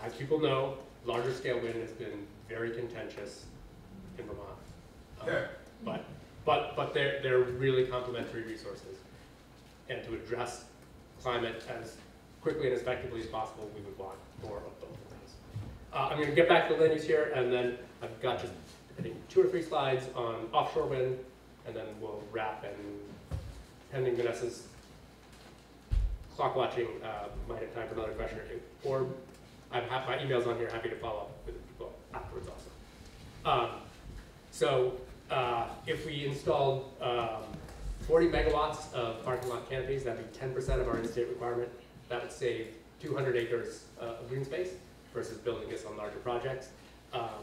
As people know, larger scale wind has been very contentious in Vermont. Um, Yeah. But, but, but they're, they're really complementary resources. And to address climate as quickly and as effectively as possible, we would want more of both of those. Uh, I'm gonna get back to land use here, and then I've got just, I think, two or three slides on offshore wind, and then we'll wrap, and pending Vanessa's clock watching, uh, might have time for another question or two. Or I have my email's on here, happy to follow up with people afterwards also. Um, so, uh, if we installed, um, forty megawatts of parking lot canopies, that'd be ten percent of our in-state requirement. That would save two hundred acres, uh, of green space versus building this on larger projects. Um,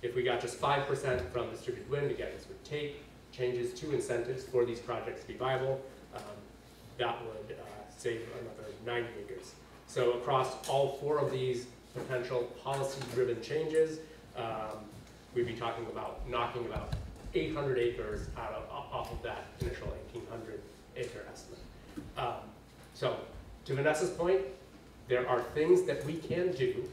if we got just five percent from distributed wind, again, this would take changes to incentives for these projects to be viable. Um, that would, uh, save another ninety acres. So across all four of these potential policy-driven changes, um, we'd be talking about knocking about eight hundred acres out of, off of that initial eighteen hundred acre estimate. Um, so, to Vanessa's point, there are things that we can do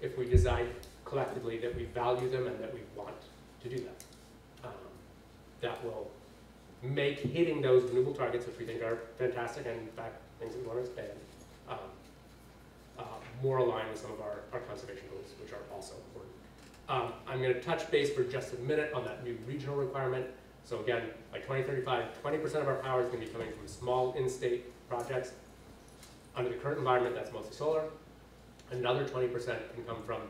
if we decide collectively that we value them and that we want to do them. Um, that will make hitting those renewable targets, which we think are fantastic, and in fact, things that we want to expand, um, uh, more aligned with some of our, our conservation goals, which are also important. Um, I'm gonna touch base for just a minute on that new regional requirement. So again, by 2035, 20% of our power is gonna be coming from small in-state projects. Under the current environment, that's mostly solar. Another 20% can come from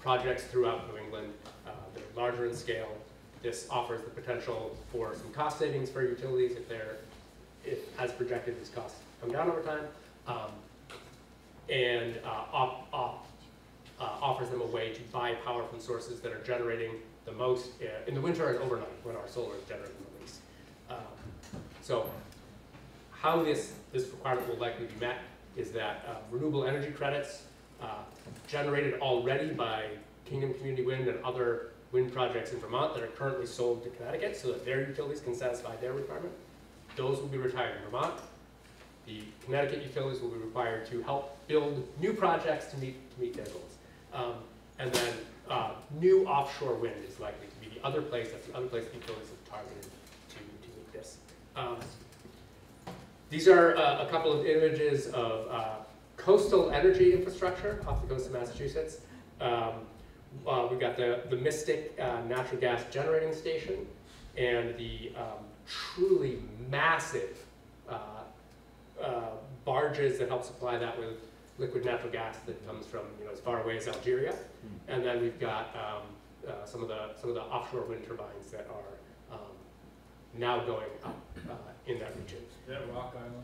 projects throughout New England uh, that are larger in scale. This offers the potential for some cost savings for utilities if they're, if, as projected, these costs come down over time. Um, and uh, op, op, uh, offers them a way to buy power from sources that are generating the most uh, in the winter and overnight when our solar is generating the least. Um, so how this, this requirement will likely be met is that uh, renewable energy credits uh, generated already by Kingdom Community Wind and other wind projects in Vermont that are currently sold to Connecticut so that their utilities can satisfy their requirement, those will be retired in Vermont. The Connecticut utilities will be required to help build new projects to meet, to meet their goals. Um, and then uh, new offshore wind is likely to be the other place, that's the other place utilities have targeted to, to meet this. Um, these are uh, a couple of images of uh, coastal energy infrastructure off the coast of Massachusetts. Um, uh, we've got the, the Mystic uh, natural gas generating station and the um, truly massive uh, uh, barges that help supply that with liquid natural gas that comes from you know as far away as Algeria, and then we've got um, uh, some of the some of the offshore wind turbines that are now going up uh, in that region. That Rock Island?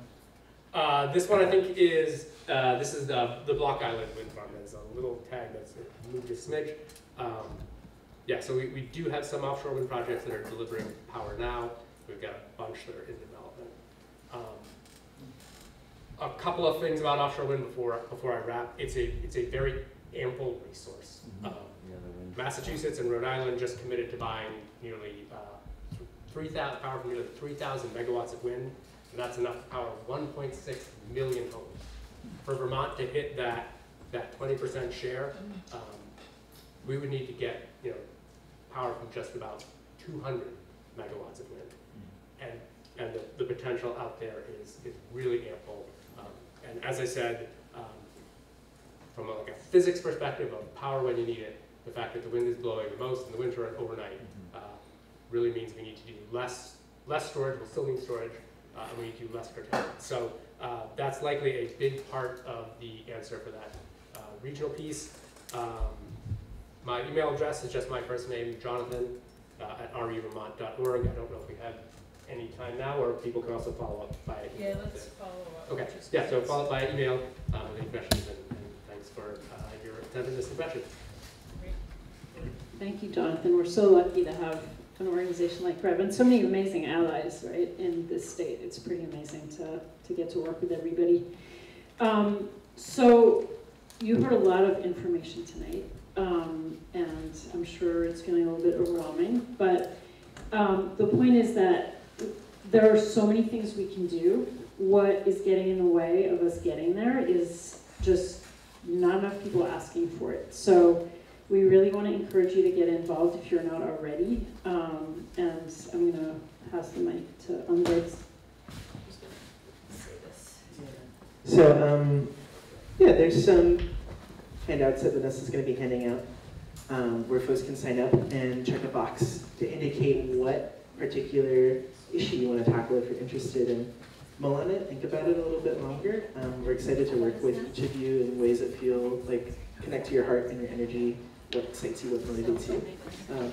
Uh, this one I think is uh, this is the the Block Island wind farm. There's a little tag that's moved a smidge. Um, yeah, so we, we do have some offshore wind projects that are delivering power now. We've got a bunch that are in development. Um, a couple of things about offshore wind before before I wrap. It's a it's a very ample resource. Um, Massachusetts and Rhode Island just committed to buying nearly uh, 3,000 power from nearly 3,000 megawatts of wind, and that's enough to power 1.6 million homes. For Vermont to hit that that 20% share, um, we would need to get you know power from just about 200 megawatts of wind, and and the, the potential out there is is really ample. Um, and as I said, um, from a, like a physics perspective of power when you need it, the fact that the wind is blowing the most in the winter and overnight really means we need to do less less storage. We'll still need storage, uh, and we need to do less curtailment. So uh, that's likely a big part of the answer for that uh, regional piece. Um, my email address is just my first name, Jonathan, uh, at revermont.org. I don't know if we have any time now, or people can also follow up by email. Yeah, email. let's follow up. Okay, just yeah, so follow up by email uh, with any questions, and, and thanks for uh, your attentiveness and questions. Thank you, Jonathan. We're so lucky to have an organization like Rev and so many amazing allies, right, in this state. It's pretty amazing to, to get to work with everybody. Um, so you heard a lot of information tonight, um, and I'm sure it's getting a little bit overwhelming, but um, the point is that there are so many things we can do. What is getting in the way of us getting there is just not enough people asking for it. So we really want to encourage you to get involved if you're not already. Um, and I'm going to pass the mic to Andres. So, um, yeah, there's some handouts that Vanessa's going to be handing out um, where folks can sign up and check a box to indicate what particular issue you want to tackle if you're interested in. Mull on it, think about it a little bit longer. Um, we're excited to work with each of you in ways that feel like connect to your heart and your energy, what excites you, what motivates you. Um,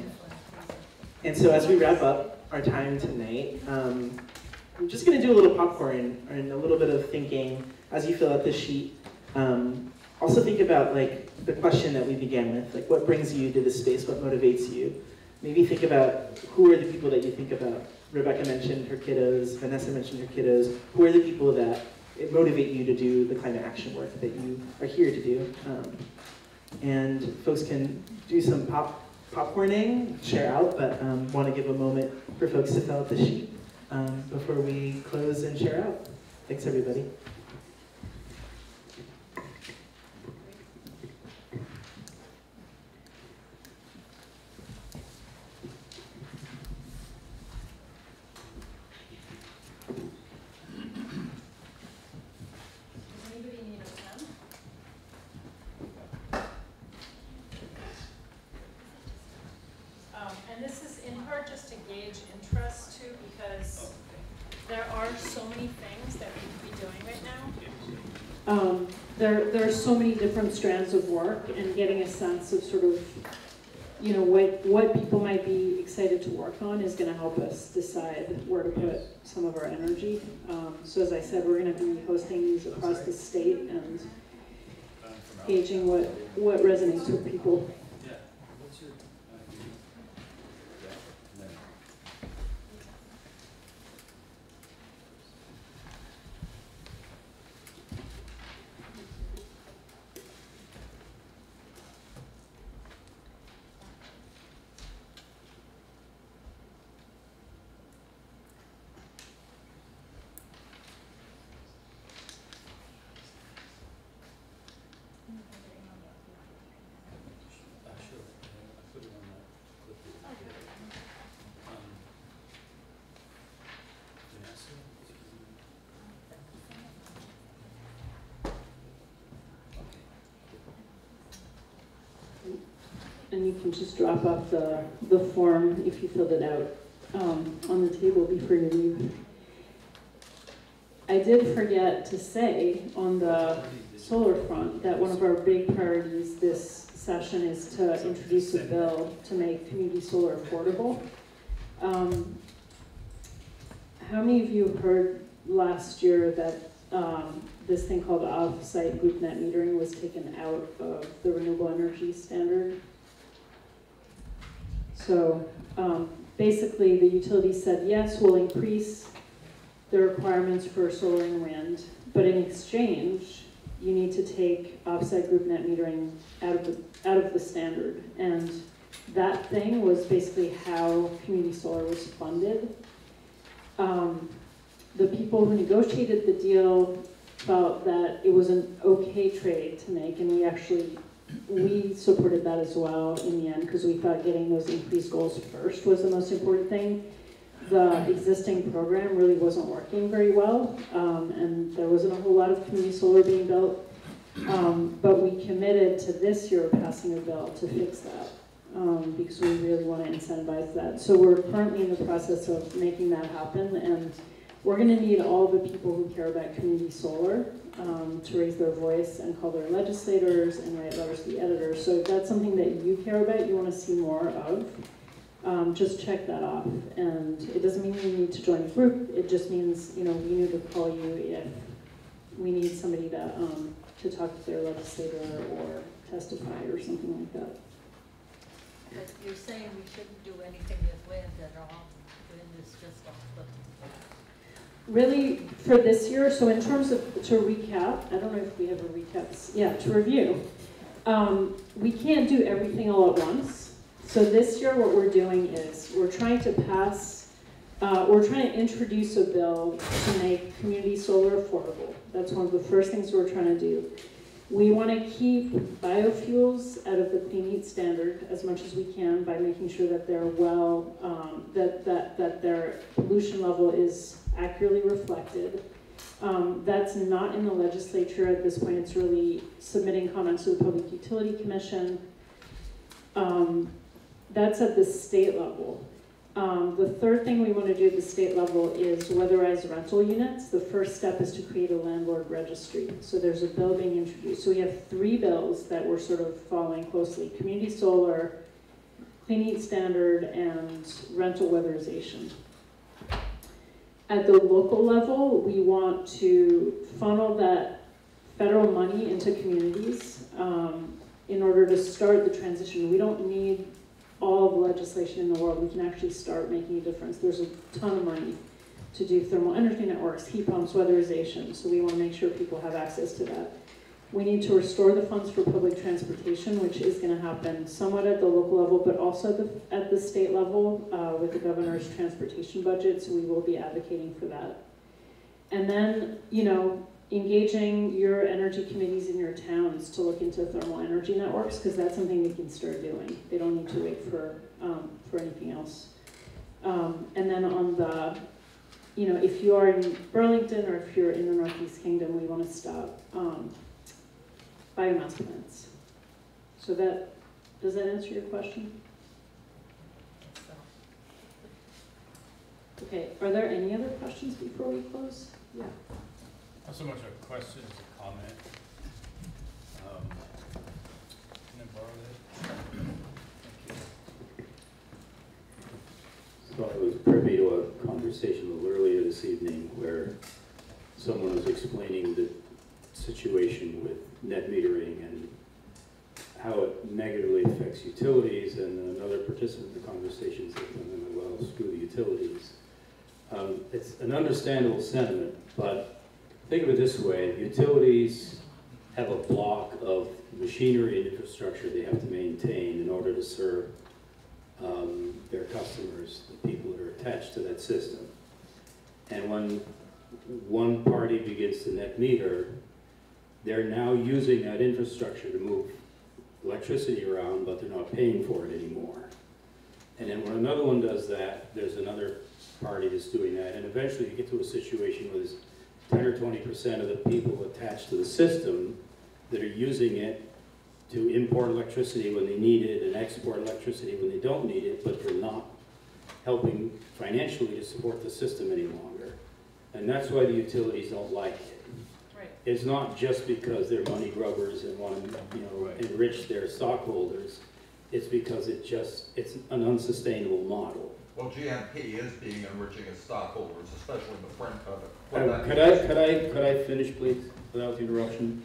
and so as we wrap up our time tonight, um, I'm just going to do a little popcorn and a little bit of thinking as you fill out this sheet. Um, also think about like the question that we began with, like what brings you to this space, what motivates you. Maybe think about who are the people that you think about. Rebecca mentioned her kiddos, Vanessa mentioned her kiddos. Who are the people that motivate you to do the climate action work that you are here to do? Um, and folks can do some pop popcorning, share out, but um, want to give a moment for folks to fill out the sheet um, before we close and share out. Thanks, everybody. Does anybody need a pen? Um, and this is in part just to gauge interest too, because there are so many things that we could be doing right now. Um, there, there are so many different strands of work and getting a sense of sort of, you know, what, what people might be excited to work on is gonna help us decide where to put some of our energy. Um, so as I said, we're gonna be hosting these across the state and gauging what, what resonates with people. Can just drop off the, the form if you filled it out um, on the table before you leave. I did forget to say on the solar front that one of our big priorities this session is to introduce a bill to make community solar affordable. Um, how many of you heard last year that um, this thing called off-site group net metering was taken out of the renewable energy standard? So um, basically, the utility said, yes, we'll increase the requirements for solar and wind, but in exchange, you need to take offsite group net metering out of the, out of the standard. And that thing was basically how community solar was funded. Um, the people who negotiated the deal felt that it was an okay trade to make, and we actually we supported that as well in the end because we thought getting those increased goals first was the most important thing. The existing program really wasn't working very well, um, and there wasn't a whole lot of community solar being built. Um, but we committed to this year passing a bill to fix that um, because we really want to incentivize that. So we're currently in the process of making that happen, and we're going to need all the people who care about community solar um, to raise their voice and call their legislators and write letters to the editors. So if that's something that you care about, you want to see more of, um, just check that off. And it doesn't mean you need to join a group. It just means, you know, we need to call you if we need somebody to um, to talk to their legislator or testify or something like that. But you're saying we shouldn't do anything with wind at all? Wind is just off the. Really, for this year, so in terms of, to recap, I don't know if we have a recap, yeah, to review. Um, we can't do everything all at once. So this year, what we're doing is, we're trying to pass, uh, we're trying to introduce a bill to make community solar affordable. That's one of the first things we're trying to do. We want to keep biofuels out of the clean heat standard as much as we can by making sure that they're well, um, that, that, that their pollution level is accurately reflected. Um, that's not in the legislature at this point. It's really submitting comments to the Public Utility Commission. Um, that's at the state level. Um, the third thing we want to do at the state level is weatherize rental units. The first step is to create a landlord registry. So there's a bill being introduced. So we have three bills that we're sort of following closely. Community solar, clean heat standard, and rental weatherization. At the local level, we want to funnel that federal money into communities um, in order to start the transition. We don't need all the legislation in the world. We can actually start making a difference. There's a ton of money to do thermal energy networks, heat pumps, weatherization. So we want to make sure people have access to that. We need to restore the funds for public transportation, which is going to happen somewhat at the local level, but also at the, at the state level uh, with the governor's transportation budget. So we will be advocating for that. And then, you know, engaging your energy committees in your towns to look into thermal energy networks because that's something they can start doing. They don't need to wait for um, for anything else. Um, and then on the, you know, if you are in Burlington or if you're in the Northeast Kingdom, we want to stop um, biomass plants. So that does that answer your question? Okay. Are there any other questions before we close? Yeah. Not so much a question as a comment. Um, Can I borrow that? So I was privy to a conversation a little earlier this evening where someone was explaining the situation with net metering and how it negatively affects utilities, and another participant in the conversation said, "No, no, well, screw the utilities. Um, It's an understandable sentiment, but think of it this way, utilities have a block of machinery and infrastructure they have to maintain in order to serve um, their customers, the people that are attached to that system. And when one party begins to net meter, they're now using that infrastructure to move electricity around, but they're not paying for it anymore. And then when another one does that, there's another party that's doing that, and eventually you get to a situation where there's ten or twenty percent of the people attached to the system that are using it to import electricity when they need it and export electricity when they don't need it, but they're not helping financially to support the system any longer. And that's why the utilities don't like it. Right. It's not just because they're money grubbers and want to, you know, enrich their stockholders. It's because it just, it's an unsustainable model. Well, GMP is being enriching its stockholders, especially the front of Uh, it. Could I, could I, could I finish, please, without the interruption?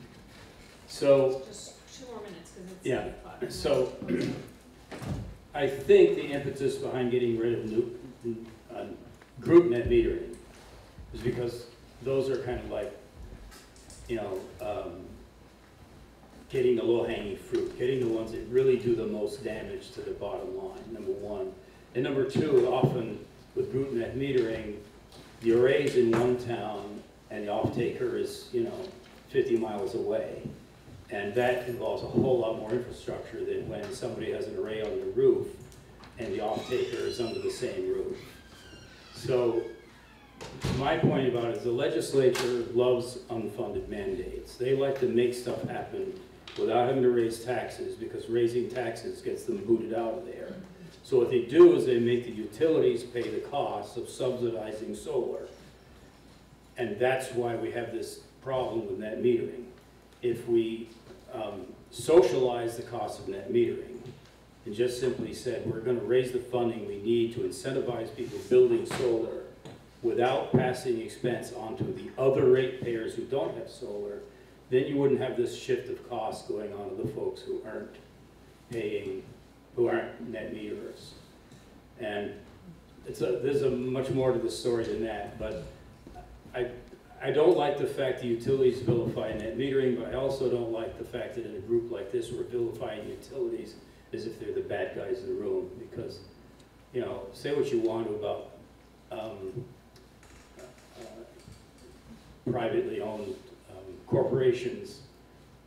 So, Just two more minutes, because it's Yeah, eight so I think the impetus behind getting rid of new, uh, group net metering is because those are kind of like, you know, um, getting the low-hanging fruit, getting the ones that really do the most damage to the bottom line, number one. And number two, often with group net metering, the array's in one town and the off-taker is, you know, 50 miles away. And that involves a whole lot more infrastructure than when somebody has an array on their roof and the off-taker is under the same roof. So my point about it is the legislature loves unfunded mandates. They like to make stuff happen without having to raise taxes because raising taxes gets them booted out of there. So what they do is they make the utilities pay the cost of subsidizing solar. And that's why we have this problem with net metering. If we um, socialize the cost of net metering and just simply said, we're gonna raise the funding we need to incentivize people building solar without passing expense onto the other ratepayers who don't have solar, then you wouldn't have this shift of cost going on to the folks who aren't paying, who aren't net meterers. And it's a, there's a much more to the story than that, but I, I don't like the fact the utilities vilify net metering, but I also don't like the fact that in a group like this, we're vilifying utilities as if they're the bad guys in the room, because, you know, say what you want about, um, privately owned um, corporations,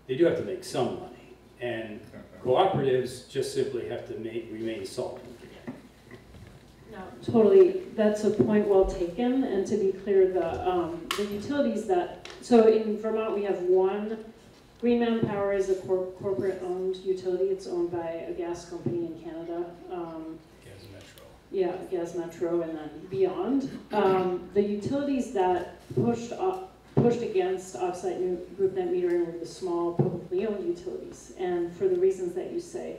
they do have to make some money. And cooperatives just simply have to ma- remain solvent. No, totally, that's a point well taken, and to be clear, the, um, the utilities that, so in Vermont, we have one, Green Mountain Power is a cor- corporate-owned utility, it's owned by a gas company in Canada, um, Gaz Métro. Yeah, Gaz Métro and then beyond. Um, the utilities that pushed up, pushed against offsite group net metering were the small publicly owned utilities, and for the reasons that you say.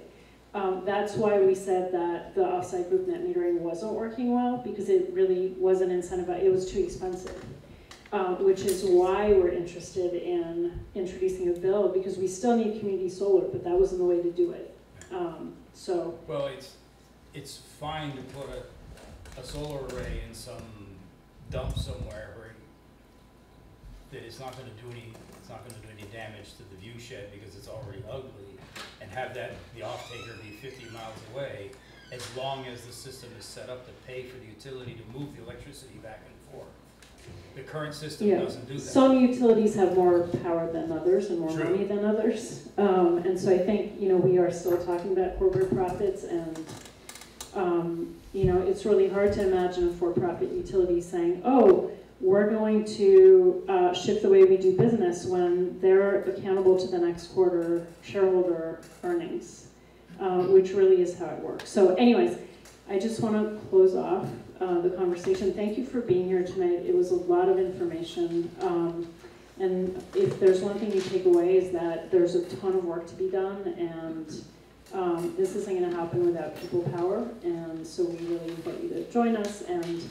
Um, that's why we said that the offsite group net metering wasn't working well, because it really wasn't incentivized, it was too expensive. Um, which is why we're interested in introducing a bill, because we still need community solar, but that wasn't the way to do it. Um, so, Well, it's, it's fine to put a, a solar array in some dump somewhere where that it's not gonna do any, it's not gonna do any damage to the view shed because it's already ugly, and have that, the off-taker be fifty miles away, as long as the system is set up to pay for the utility to move the electricity back and forth. The current system Yeah, doesn't do that. some utilities have more power than others and more True. money than others. Um, and so I think, you know, we are still talking about corporate profits and, um, you know, it's really hard to imagine a for-profit utility saying, oh, we're going to, uh, shift the way we do business when they're accountable to the next quarter shareholder earnings, uh, which really is how it works. So anyways, I just want to close off uh, the conversation. Thank you for being here tonight. It was a lot of information. Um, and if there's one thing you take away is that there's a ton of work to be done and um, this isn't going to happen without people power. And so we really invite you to join us. And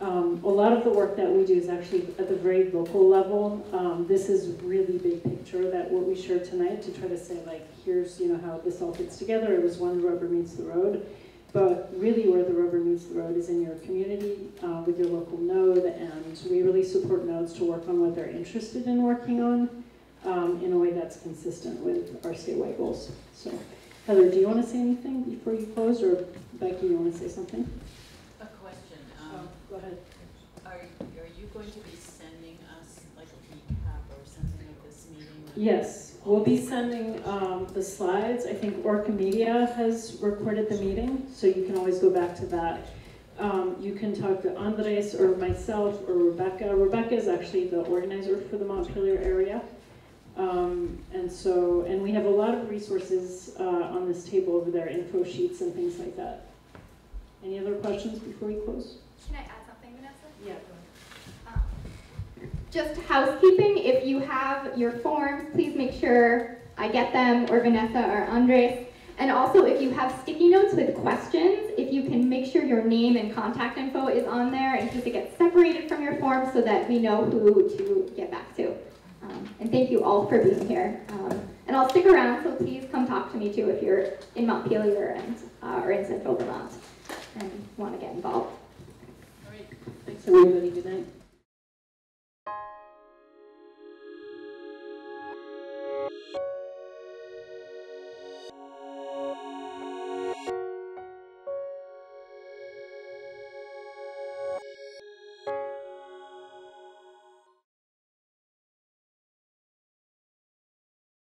um, a lot of the work that we do is actually at the very local level. Um, this is really big picture that what we shared tonight to try to say like, here's you know how this all fits together. It was one rubber meets the road. But really where the rubber meets the road is in your community uh, with your local node, and we really support nodes to work on what they're interested in working on um, in a way that's consistent with our statewide goals. So, Heather, do you want to say anything before you close, or Becky, you want to say something? A question, um, Go ahead. are, are you going to be sending us like a recap or something of this meeting? Yes, we'll be sending um, the slides. I think Orca Media has recorded the meeting, so you can always go back to that. Um, you can talk to Andres or myself or Rebecca. Rebecca is actually the organizer for the Montpelier area. Um, and so, and we have a lot of resources uh, on this table over there, info sheets and things like that. Any other questions before we close? Can I add something, Vanessa? Yeah. Just housekeeping, if you have your forms, please make sure I get them, or Vanessa or Andres. And also, if you have sticky notes with questions, if you can make sure your name and contact info is on there in case it gets separated from your form so that we know who to get back to. Um, and thank you all for being here. Um, and I'll stick around, so please come talk to me too if you're in Montpelier and, uh, or in Central Vermont and want to get involved. Thanks, everybody. Good night.